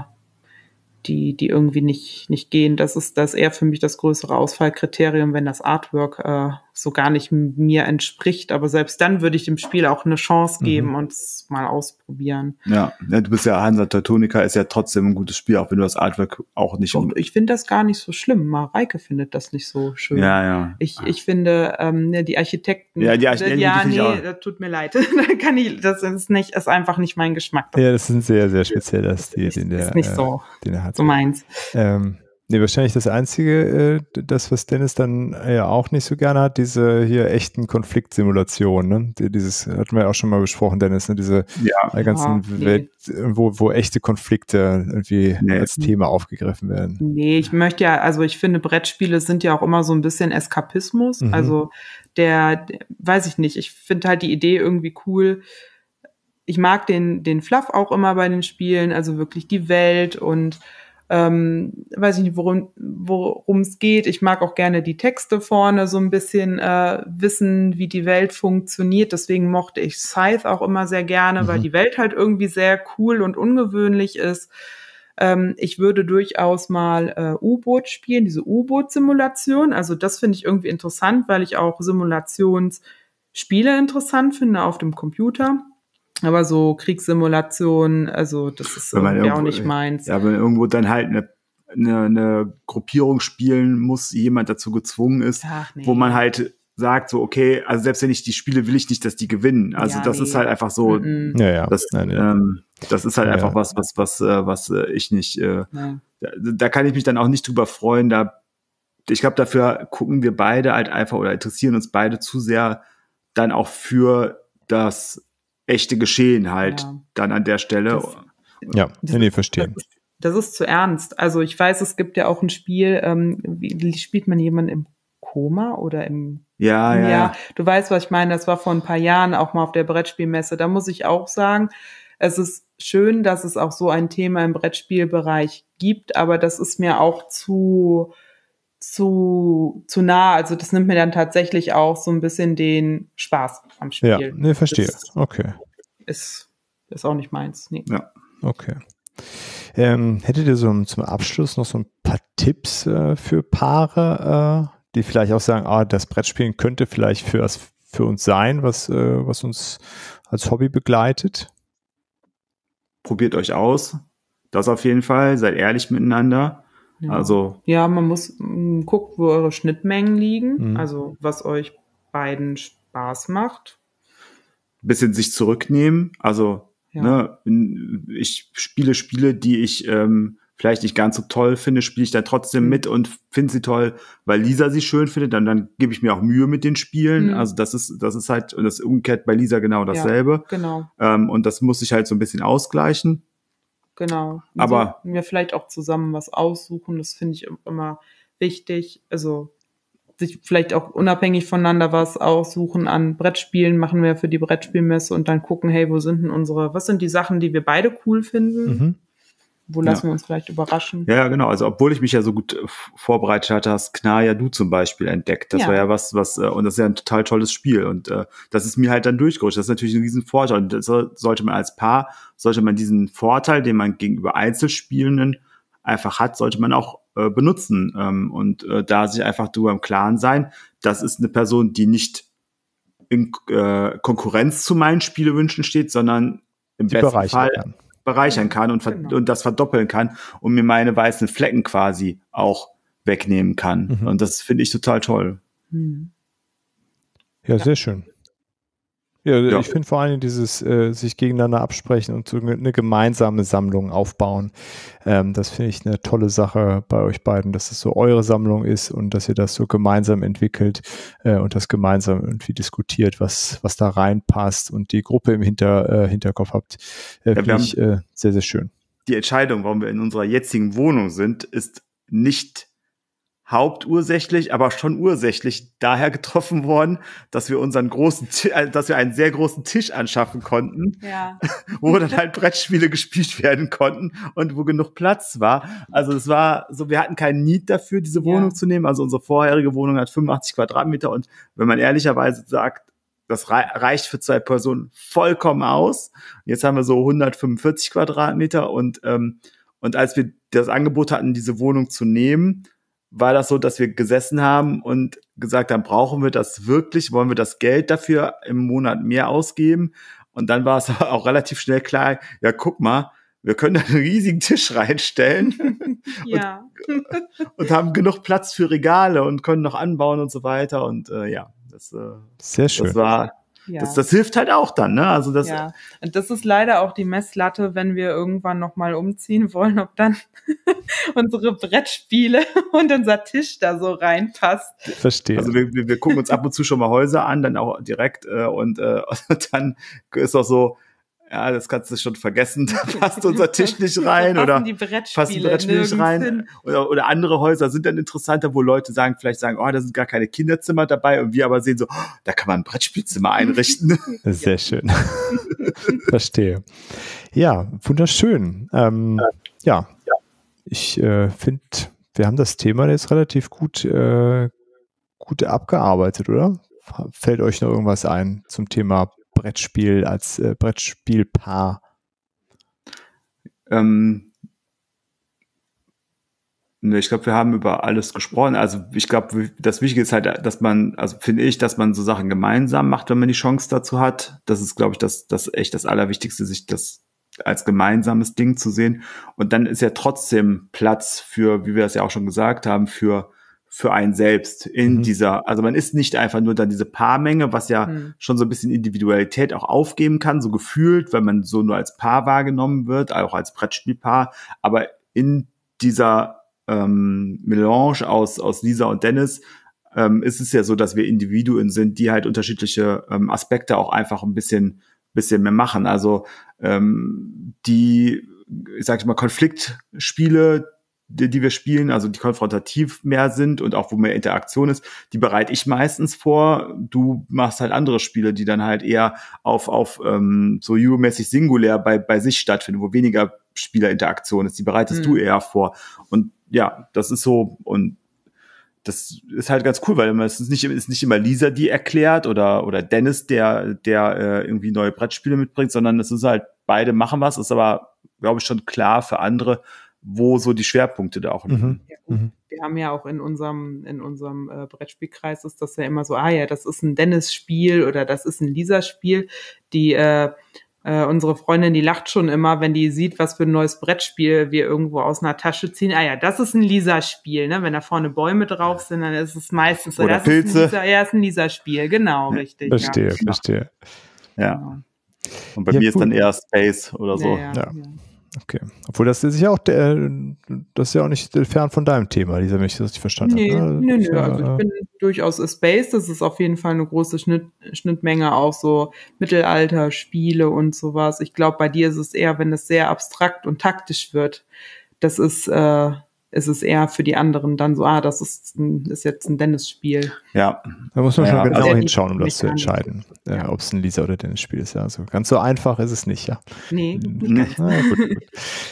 die, die irgendwie nicht, nicht gehen. Das ist, das eher für mich das größere Ausfallkriterium, wenn das Artwork äh, so gar nicht mir entspricht. Aber selbst dann würde ich dem Spiel auch eine Chance mhm. geben mhm. und es mal ausprobieren. Ja, ja, du bist ja Hansa Teutonica, ist ja trotzdem ein gutes Spiel, auch wenn du das Artwork auch nicht. Und ich finde das gar nicht so schlimm. Mareike findet das nicht so schön. Ja, ja. Ich, ich finde, ähm, ne, die Architekten. Ja, die Architekten. Ja, nee, das tut mir leid. da kann ich, das ist nicht, ist einfach nicht mein Geschmack. Ja, das ist ein sehr, sehr spezieller Stil, den der, ist nicht so, äh, den er hat. So meins. Ähm, Nee, wahrscheinlich das Einzige, äh, das, was Dennis dann äh, ja auch nicht so gerne hat, diese hier echten Konfliktsimulationen. Ne? Dieses hatten wir auch schon mal besprochen, Dennis, ne? diese ja. ganzen ah, nee. Welt, wo, wo echte Konflikte irgendwie nee. als Thema aufgegriffen werden. Nee, ich möchte ja, also ich finde, Brettspiele sind ja auch immer so ein bisschen Eskapismus. Mhm. Also der, der, weiß ich nicht, ich finde halt die Idee irgendwie cool. Ich mag den, den Fluff auch immer bei den Spielen, also wirklich die Welt und ähm, weiß ich nicht, worum es geht. Ich mag auch gerne die Texte vorne so ein bisschen äh, wissen, wie die Welt funktioniert. Deswegen mochte ich Scythe auch immer sehr gerne, mhm. weil die Welt halt irgendwie sehr cool und ungewöhnlich ist. Ähm, ich würde durchaus mal äh, U-Boot spielen, diese U-Boot-Simulation. Also das finde ich irgendwie interessant, weil ich auch Simulationsspiele interessant finde auf dem Computer. Aber so Kriegssimulationen, also das ist irgendwie auch nicht meins. Ja, wenn irgendwo dann halt eine, eine, eine Gruppierung spielen muss, jemand dazu gezwungen ist, nee. wo man halt sagt so, okay, also selbst wenn ich die spiele, will ich nicht, dass die gewinnen. Also ja, das nee. ist halt einfach so, mm -mm. Ja, ja. Das, Nein, ähm, das ist halt ja, einfach was, was, was, äh, was äh, ich nicht, äh, da, da kann ich mich dann auch nicht drüber freuen. Da, ich glaube, dafür gucken wir beide halt einfach oder interessieren uns beide zu sehr dann auch für das echte Geschehen halt ja. dann an der Stelle. Das, ja, das, nee, verstehe. Das, das, ist zu ernst. Also ich weiß, es gibt ja auch ein Spiel, ähm, wie, spielt man jemanden im Koma oder im ja, ja, ja. Du weißt, was ich meine. Das war vor ein paar Jahren auch mal auf der Brettspielmesse. Da muss ich auch sagen, es ist schön, dass es auch so ein Thema im Brettspielbereich gibt, aber das ist mir auch zu zu, zu nah. Also das nimmt mir dann tatsächlich auch so ein bisschen den Spaß am Spiel. Ja, ne, verstehe. Das okay. Ist, ist auch nicht meins. Nee. Ja. Okay. Ähm, hättet ihr so zum Abschluss noch so ein paar Tipps äh, für Paare, äh, die vielleicht auch sagen, ah, das Brettspielen könnte vielleicht für, für uns sein, was, äh, was uns als Hobby begleitet? Probiert euch aus. Das auf jeden Fall. Seid ehrlich miteinander. Ja. Also. Ja, man muss mm, gucken, wo eure Schnittmengen liegen, mhm. also was euch beiden Spaß macht. Bisschen sich zurücknehmen. Also, ja. ne, ich spiele Spiele, die ich ähm, vielleicht nicht ganz so toll finde, spiele ich da trotzdem mhm. mit und finde sie toll, weil Lisa sie schön findet, dann, dann gebe ich mir auch Mühe mit den Spielen. Mhm. Also das ist, das ist halt, und das ist umgekehrt bei Lisa genau dasselbe. Ja, genau. Ähm, und das muss ich halt so ein bisschen ausgleichen. Genau. Und aber so, mir vielleicht auch zusammen was aussuchen, das finde ich immer wichtig. Also sich vielleicht auch unabhängig voneinander was aussuchen an Brettspielen, machen wir für die Brettspielmesse und dann gucken, hey, wo sind denn unsere, was sind die Sachen, die wir beide cool finden? Mhm wo lassen ja. wir uns vielleicht überraschen? Ja, genau. Also obwohl ich mich ja so gut äh, vorbereitet hatte, hast Knar ja du zum Beispiel entdeckt. Das ja. war ja was, was, äh, und das ist ja ein total tolles Spiel. Und äh, das ist mir halt dann durchgerutscht. Das ist natürlich ein riesen Vorteil. Und das sollte man als Paar, sollte man diesen Vorteil, den man gegenüber Einzelspielenden einfach hat, sollte man auch äh, benutzen. Ähm, und äh, da sich einfach du im Klaren sein, das ist eine Person, die nicht in äh, Konkurrenz zu meinen Spielewünschen steht, sondern im die besten Fall bereichern kann und, genau. und das verdoppeln kann und mir meine weißen Flecken quasi auch wegnehmen kann. Mhm. Und das finde ich total toll. Mhm. Ja, sehr schön. Ja, ja. ich finde vor allem dieses äh, sich gegeneinander absprechen und so eine gemeinsame Sammlung aufbauen. Ähm, das finde ich eine tolle Sache bei euch beiden, dass es so eure Sammlung ist und dass ihr das so gemeinsam entwickelt äh, und das gemeinsam irgendwie diskutiert, was, was da reinpasst und die Gruppe im Hinter, äh, Hinterkopf habt. Äh, ja, finde ich äh, sehr, sehr schön. Die Entscheidung, warum wir in unserer jetzigen Wohnung sind, ist nicht hauptursächlich, aber schon ursächlich daher getroffen worden, dass wir unseren großen, äh, dass wir einen sehr großen Tisch anschaffen konnten, ja. wo dann halt Brettspiele gespielt werden konnten und wo genug Platz war. Also es war so, wir hatten keinen Need dafür, diese Wohnung ja. zu nehmen. Also unsere vorherige Wohnung hat 85 Quadratmeter und wenn man ehrlicherweise sagt, das reicht für zwei Personen vollkommen aus. Jetzt haben wir so 145 Quadratmeter und ähm, und als wir das Angebot hatten, diese Wohnung zu nehmen, war das so, dass wir gesessen haben und gesagt haben, brauchen wir das wirklich? Wollen wir das Geld dafür im Monat mehr ausgeben? Und dann war es auch relativ schnell klar, ja, guck mal, wir können da einen riesigen Tisch reinstellen ja. und, und, haben genug Platz für Regale und können noch anbauen und so weiter. Und äh, ja, das, äh, Sehr schön. das war ja. das, das hilft halt auch dann, ne? Also das. Ja. Und das ist leider auch die Messlatte, wenn wir irgendwann nochmal umziehen wollen, ob dann unsere Brettspiele und unser Tisch da so reinpasst. Verstehe. Also wir, wir, wir gucken uns ab und zu schon mal Häuser an, dann auch direkt äh, und äh, dann ist auch so, ja, das kannst du schon vergessen, da passt unser Tisch nicht rein oder die Brettspiele passt die Brettspiele nicht rein. Oder, oder andere Häuser sind dann interessanter, wo Leute sagen, vielleicht sagen, oh, da sind gar keine Kinderzimmer dabei und wir aber sehen so, oh, da kann man ein Brettspielzimmer einrichten. Sehr schön. Verstehe. Ja, wunderschön. Ähm, ja. ja, ich äh, finde, wir haben das Thema jetzt relativ gut, äh, gut abgearbeitet, oder? Fällt euch noch irgendwas ein zum Thema Brettspiel als äh, Brettspielpaar? Ähm, ne, ich glaube, wir haben über alles gesprochen. Also ich glaube, das Wichtige ist halt, dass man, also finde ich, dass man so Sachen gemeinsam macht, wenn man die Chance dazu hat. Das ist, glaube ich, das, das echt das Allerwichtigste, sich das als gemeinsames Ding zu sehen. Und dann ist ja trotzdem Platz für, wie wir das ja auch schon gesagt haben, für für einen selbst in mhm. dieser, also man ist nicht einfach nur dann diese Paarmenge, was ja mhm. schon so ein bisschen Individualität auch aufgeben kann, so gefühlt, weil man so nur als Paar wahrgenommen wird, auch als Brettspielpaar, aber in dieser ähm, Melange aus, aus Lisa und Dennis ähm, ist es ja so, dass wir Individuen sind, die halt unterschiedliche ähm, Aspekte auch einfach ein bisschen, bisschen mehr machen. Also ähm, die, ich sag mal, Konfliktspiele, die, die wir spielen, also die konfrontativ mehr sind und auch wo mehr Interaktion ist, die bereite ich meistens vor. Du machst halt andere Spiele, die dann halt eher auf, auf ähm, so Euro-mäßig singulär bei, bei sich stattfinden, wo weniger Spielerinteraktion ist. Die bereitest mhm. du eher vor. Und ja, das ist so, und das ist halt ganz cool, weil es ist nicht, ist nicht immer Lisa, die erklärt oder, oder Dennis, der, der äh, irgendwie neue Brettspiele mitbringt, sondern es ist halt, beide machen was, ist aber, glaube ich, schon klar für andere, wo so die Schwerpunkte da auch liegen. Mhm. Ja, mhm. Wir haben ja auch in unserem, in unserem äh, Brettspielkreis ist das ja immer so, ah ja, das ist ein Dennis-Spiel oder das ist ein Lisa-Spiel. Die äh, äh, unsere Freundin, die lacht schon immer, wenn die sieht, was für ein neues Brettspiel wir irgendwo aus einer Tasche ziehen. Ah ja, das ist ein Lisa-Spiel, ne? Wenn da vorne Bäume drauf sind, dann ist es meistens so. Oder das Pilze. Ist ein Lisa, ja, ist ein Lisa-Spiel, genau, richtig. Verstehe, ja. verstehe. Ja. Genau. Und bei ja, mir ist dann eher Space oder so. ja. ja. Okay. Obwohl das ist ja auch der, das ist ja auch nicht fern von deinem Thema, dieser, wenn ich das richtig verstanden nee, habe. Ne? Nee, nee, also ich bin durchaus a Space, das ist auf jeden Fall eine große Schnitt, Schnittmenge, auch so Mittelalter, Spiele und sowas. Ich glaube, bei dir ist es eher, wenn es sehr abstrakt und taktisch wird. Das ist, äh, ist es eher für die anderen dann so, ah, das ist, ein, ist jetzt ein Dennis-Spiel. Ja. Da muss man ja, schon genau also hinschauen, um das zu entscheiden, äh, ob es ein Lisa- oder Dennis-Spiel ist. Ja, also ganz so einfach ist es nicht, ja. Nee. nee. Ah, gut, gut.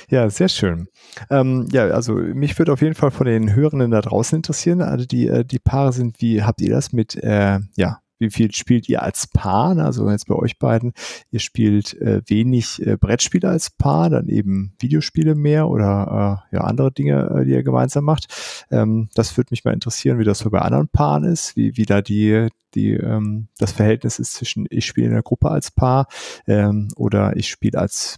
Ja, sehr schön. Ähm, ja, also mich würde auf jeden Fall von den Hörenden da draußen interessieren, also die, äh, die Paare sind, wie habt ihr das mit, äh, ja, wie viel spielt ihr als Paar? Also jetzt bei euch beiden, ihr spielt äh, wenig äh, Brettspiele als Paar, dann eben Videospiele mehr oder äh, ja andere Dinge, äh, die ihr gemeinsam macht. Ähm, das würde mich mal interessieren, wie das so bei anderen Paaren ist, wie, wie da die, die ähm, das Verhältnis ist zwischen ich spiele in der Gruppe als Paar ähm, oder ich spiele als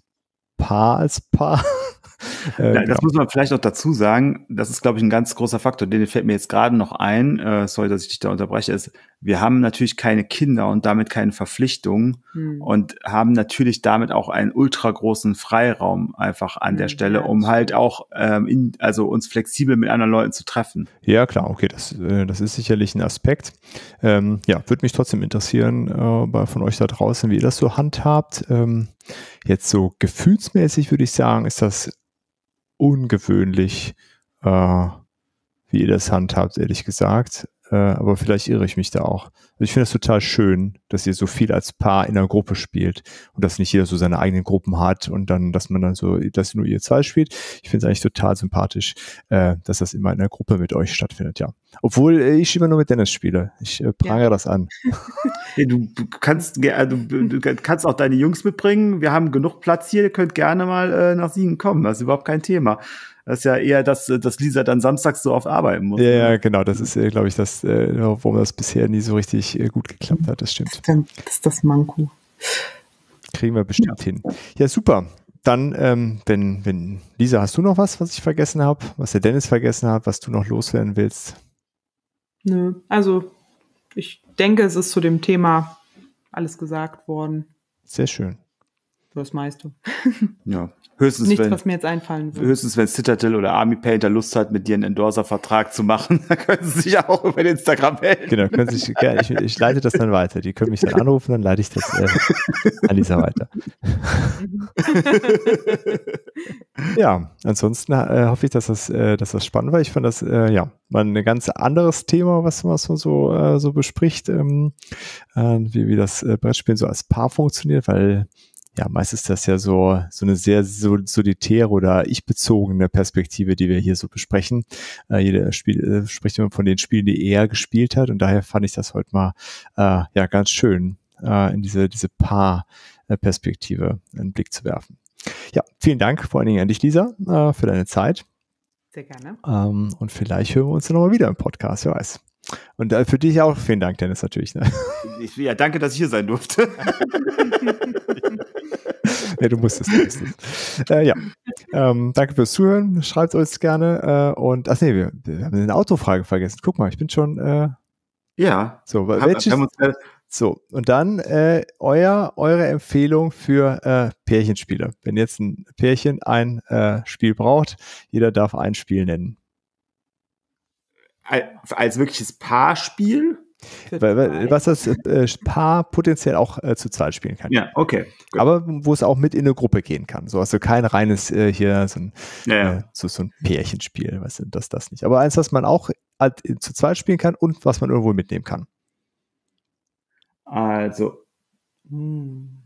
Paar als Paar. Äh, das genau. muss man vielleicht noch dazu sagen. Das ist, glaube ich, ein ganz großer Faktor. Den fällt mir jetzt gerade noch ein. Äh, sorry, dass ich dich da unterbreche. Ist, wir haben natürlich keine Kinder und damit keine Verpflichtungen hm. und haben natürlich damit auch einen ultra großen Freiraum einfach an hm, der Stelle, um halt auch ähm, in, also uns flexibel mit anderen Leuten zu treffen. Ja, klar, okay, das, äh, das ist sicherlich ein Aspekt. Ähm, ja, würde mich trotzdem interessieren, äh, von euch da draußen, wie ihr das so handhabt. Ähm, jetzt so gefühlsmäßig würde ich sagen, ist das ungewöhnlich, äh, wie ihr das handhabt, ehrlich gesagt. Äh, aber vielleicht irre ich mich da auch. Also ich finde es total schön, dass ihr so viel als Paar in einer Gruppe spielt und dass nicht jeder so seine eigenen Gruppen hat und dann, dass man dann so, dass nur ihr zwei spielt. Ich finde es eigentlich total sympathisch, äh, dass das immer in einer Gruppe mit euch stattfindet, ja. Obwohl äh, ich immer nur mit Dennis spiele. Ich äh, prangere ja. das an. hey, du, kannst, äh, du, du, kannst auch deine Jungs mitbringen. Wir haben genug Platz hier. Ihr könnt gerne mal äh, nach Siegen kommen. Das ist überhaupt kein Thema. Das ist ja eher, dass, dass Lisa dann samstags so oft arbeiten muss. Ja, ja ne? genau. Das ist, äh, glaube ich, das, äh, warum das bisher nie so richtig äh, gut geklappt hat. Das stimmt. Das ist das Manko. Kriegen wir bestimmt ja. hin. Ja, super. Dann, ähm, wenn, wenn, Lisa, hast du noch was, was ich vergessen habe, was der Dennis vergessen hat, was du noch loswerden willst? Nö, also ich denke, es ist zu dem Thema alles gesagt worden. Sehr schön. Das meiste. Ja. Höchstens, Nichts, wenn, was mir jetzt einfallen würde. höchstens, wenn Citadel oder Army Painter Lust hat, mit dir einen Endorser-Vertrag zu machen, dann können sie sich auch über den Instagram melden. Genau, können sich, ja, ich, ich leite das dann weiter. Die können mich dann anrufen, dann leite ich das äh, an Lisa weiter. ja, ansonsten äh, hoffe ich, dass das, äh, dass das spannend war. Ich fand das äh, ja mal ein ganz anderes Thema, was, was man so, äh, so bespricht, ähm, äh, wie, wie das äh, Brettspielen so als Paar funktioniert, weil ja, meist ist das ja so, so eine sehr solitäre oder ich-bezogene Perspektive, die wir hier so besprechen. Äh, jeder Spiel, äh, spricht immer von den Spielen, die er gespielt hat und daher fand ich das heute mal, äh, ja, ganz schön, äh, in diese, diese Paar-Perspektive einen Blick zu werfen. Ja, vielen Dank vor allen Dingen an dich, Lisa, äh, für deine Zeit. Sehr gerne. Ähm, und vielleicht hören wir uns dann nochmal wieder im Podcast, wer weiß. Und äh, für dich auch vielen Dank, Dennis, natürlich. Ne? Ich, ja, danke, dass ich hier sein durfte. nee, du musstest. Du musstest. Äh, ja. Ähm, danke fürs Zuhören. Schreibt uns gerne. Äh, und, ach nee, wir, wir haben eine Autofrage vergessen. Guck mal, ich bin schon. Äh, ja. So, Hab- welches, haben uns, so, und dann äh, euer, eure Empfehlung für äh, Pärchenspiele. Wenn jetzt ein Pärchen ein äh, Spiel braucht, jeder darf ein Spiel nennen. al- als wirkliches Paarspiel? Was das äh, Paar potenziell auch äh, zu zweit spielen kann. Ja, okay. Gut. Aber wo es auch mit in eine Gruppe gehen kann. So also kein reines äh, hier so ein, ja, ja. äh, so, so ein Pärchenspiel, weißt du, das, das nicht. Aber eins, was man auch halt zu zweit spielen kann und was man irgendwo mitnehmen kann. Also, Hm.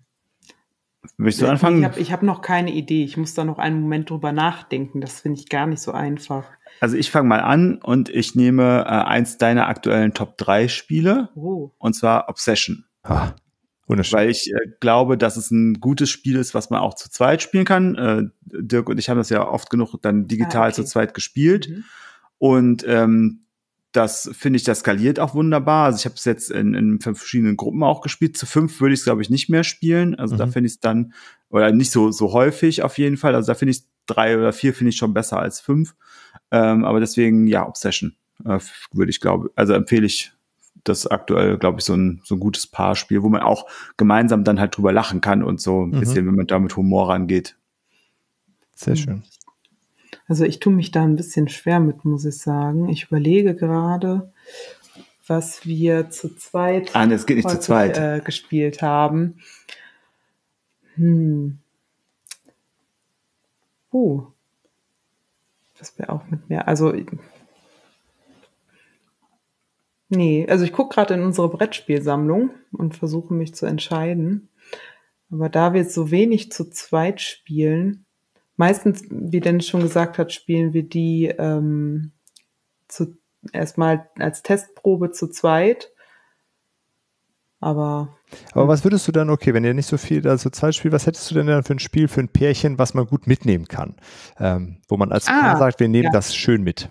Möchtest du anfangen? Ich habe ich hab noch keine Idee. Ich muss da noch einen Moment drüber nachdenken. Das finde ich gar nicht so einfach. Also ich fange mal an und ich nehme äh, eins deiner aktuellen Top 3 Spiele Oh. und zwar Obsession. Ah, wunderschön. Weil ich äh, glaube, dass es ein gutes Spiel ist, was man auch zu zweit spielen kann. Äh, Dirk und ich haben das ja oft genug dann digital Ah, okay. zu zweit gespielt. Mhm. Und ähm, das finde ich, das skaliert auch wunderbar. Also ich habe es jetzt in, in fünf verschiedenen Gruppen auch gespielt. Zu fünf würde ich es, glaube ich, nicht mehr spielen. Also da Mhm. finde ich es dann, oder nicht so, so häufig auf jeden Fall. Also da finde ich drei oder vier finde ich schon besser als fünf. Ähm, aber deswegen, ja, Obsession äh, würde ich glaube, also empfehle ich das aktuell, glaube ich, so ein, so ein gutes Paarspiel, wo man auch gemeinsam dann halt drüber lachen kann und so ein Mhm. bisschen, wenn man da mit Humor rangeht. Sehr schön. Also ich tue mich da ein bisschen schwer mit, muss ich sagen. Ich überlege gerade, was wir zu zweit, Ah, es geht nicht zu häufig, zweit. Äh, gespielt haben. Hm. Oh. Das wäre auch mit mir. Also. Nee, also ich gucke gerade in unsere Brettspielsammlung und versuche mich zu entscheiden. Aber da wir so wenig zu zweit spielen, meistens, wie Dennis schon gesagt hat, spielen wir die ähm, zu, erstmal als Testprobe zu zweit. Aber Aber was würdest du dann, okay, wenn ihr nicht so viel, also Zeit spielt, was hättest du denn dann für ein Spiel, für ein Pärchen, was man gut mitnehmen kann? Ähm, wo man als Ah, Paar sagt, wir nehmen ja. das schön mit.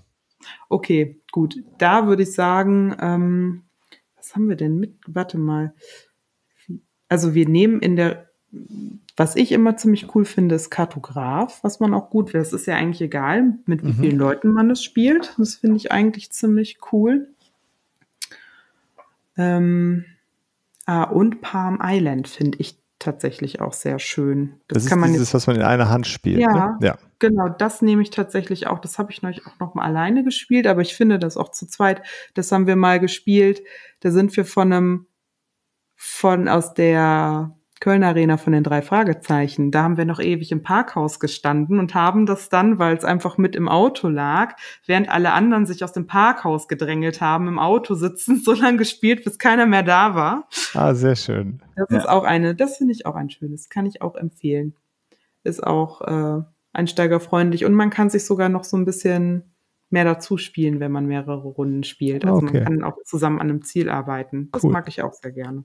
okay, gut. Da würde ich sagen, ähm, was haben wir denn mit? Warte mal. Also wir nehmen in der, was ich immer ziemlich cool finde, ist Kartograf, was man auch gut, das ist ja eigentlich egal, mit wie Mhm. vielen Leuten man es spielt. Das finde ich eigentlich ziemlich cool. Ähm, ah, und Palm Island finde ich tatsächlich auch sehr schön. Das, ist kann man dieses, jetzt was man in einer Hand spielt. Ja. Ne? ja. Genau, das nehme ich tatsächlich auch. Das habe ich neulich auch noch mal alleine gespielt, aber ich finde das auch zu zweit. Das haben wir mal gespielt. Da sind wir von einem, von aus der Kölner Arena von den drei Fragezeichen. Da haben wir noch ewig im Parkhaus gestanden und haben das dann, weil es einfach mit im Auto lag, während alle anderen sich aus dem Parkhaus gedrängelt haben, im Auto sitzen, so lange gespielt, bis keiner mehr da war. Ah, sehr schön. Das Ja. ist auch eine, das finde ich auch ein schönes, kann ich auch empfehlen. Ist auch äh, einsteigerfreundlich und man kann sich sogar noch so ein bisschen mehr dazu spielen, wenn man mehrere Runden spielt. Also Okay. man kann auch zusammen an einem Ziel arbeiten. Das Cool. mag ich auch sehr gerne.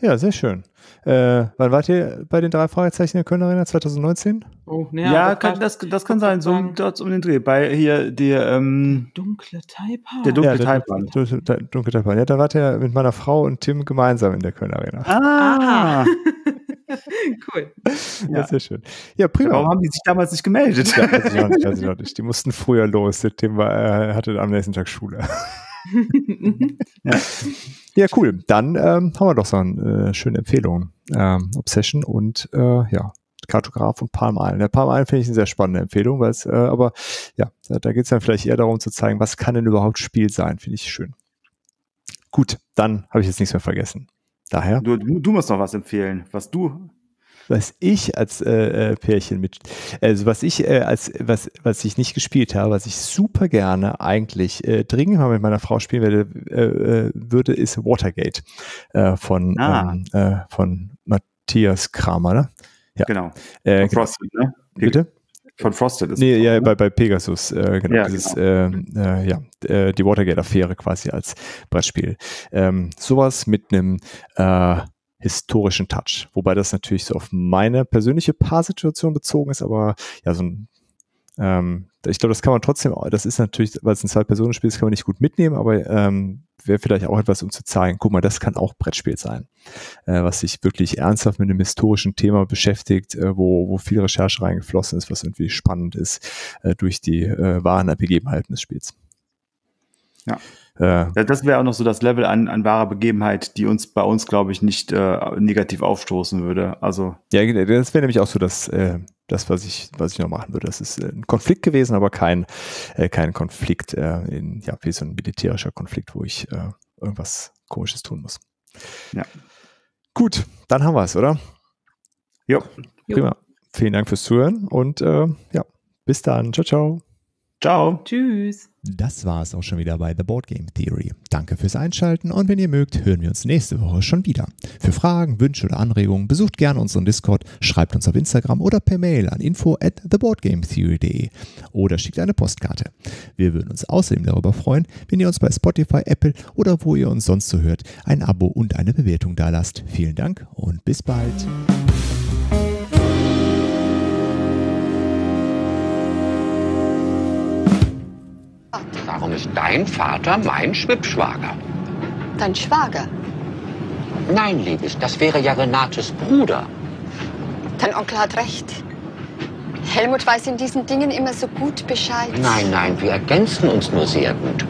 Ja, sehr schön. Äh, wann wart ihr bei den drei Fragezeichen der Kölner Arena? 2019? Oh, Ja, das kann, das, das kann sein, so dort um den Dreh. Bei hier der, ähm, dunkle Taipan. Der dunkle ja, der- Taipan. Dunkle der- Dunkle Taipan. Ja, da wart ihr mit meiner Frau und Tim gemeinsam in der Kölner Arena. Ah, cool. Ja, Ja. sehr schön. Ja, prima. warum haben die sich damals nicht gemeldet? Ja, weiß ich auch nicht, weiß ich auch nicht. Die mussten früher los. Der Tim war, äh, hatte am nächsten Tag Schule. Mhm. Ja. Ja, cool. Dann ähm, haben wir doch so eine äh, schöne Empfehlung. Ähm, Obsession und äh, ja, Kartograf und Palm Island. Der Palm Island finde ich eine sehr spannende Empfehlung, weil es, äh, aber ja, da, da geht es dann vielleicht eher darum zu zeigen, was kann denn überhaupt Spiel sein, finde ich schön. Gut, dann habe ich jetzt nichts mehr vergessen. Daher. Du, du musst noch was empfehlen, was du was ich als äh, äh, Pärchen mit, also was ich äh, als was was ich nicht gespielt habe, was ich super gerne eigentlich äh, dringend mal mit meiner Frau spielen werde, äh, äh würde, ist Watergate von ah. ähm, äh, von Matthias Kramer, ne? Ja. Genau. Von Frosted, ne? Bitte? Von Frosted ist Nee, ja, ne? bei, bei Pegasus, äh, genau. Ja, dieses, genau. Äh, äh, ja, äh, die Watergate-Affäre quasi als Brettspiel. Ähm, sowas mit einem historischen Touch. Wobei das natürlich so auf meine persönliche Paarsituation bezogen ist, aber ja, so ein ähm, ich glaube, das kann man trotzdem, das ist natürlich, weil es ein Zwei-Personen-Spiel ist, kann man nicht gut mitnehmen, aber ähm, wäre vielleicht auch etwas, um zu zeigen, guck mal, das kann auch Brettspiel sein, äh, was sich wirklich ernsthaft mit einem historischen Thema beschäftigt, äh, wo, wo viel Recherche reingeflossen ist, was irgendwie spannend ist äh, durch die äh, wahren Begebenheiten des Spiels. Ja. Äh, das wäre auch noch so das Level an, an wahrer Begebenheit, die uns bei uns, glaube ich, nicht äh, negativ aufstoßen würde. Also ja, genau, das wäre nämlich auch so das, äh, das was ich, was ich noch machen würde. Das ist äh, ein Konflikt gewesen, aber kein, äh, kein Konflikt, äh, in, ja, wie so ein militärischer Konflikt, wo ich äh, irgendwas Komisches tun muss. Ja. Gut, dann haben wir es, oder? Jo. Prima. Vielen Dank fürs Zuhören und äh, ja, bis dann. Ciao, ciao. Ciao. Tschüss. Das war es auch schon wieder bei The Board Game Theory. Danke fürs Einschalten und wenn ihr mögt, hören wir uns nächste Woche schon wieder. Für Fragen, Wünsche oder Anregungen besucht gerne unseren Discord, schreibt uns auf Instagram oder per Mail an info at theboardgametheory.de oder schickt eine Postkarte. Wir würden uns außerdem darüber freuen, wenn ihr uns bei Spotify, Apple oder wo ihr uns sonst so hört, ein Abo und eine Bewertung dalasst. Vielen Dank und bis bald. Warum ist dein Vater mein Schwippschwager? Dein Schwager? Nein, Liebes, das wäre ja Renates Bruder. Dein Onkel hat recht. Helmut weiß in diesen Dingen immer so gut Bescheid. Nein, nein, wir ergänzen uns nur sehr gut.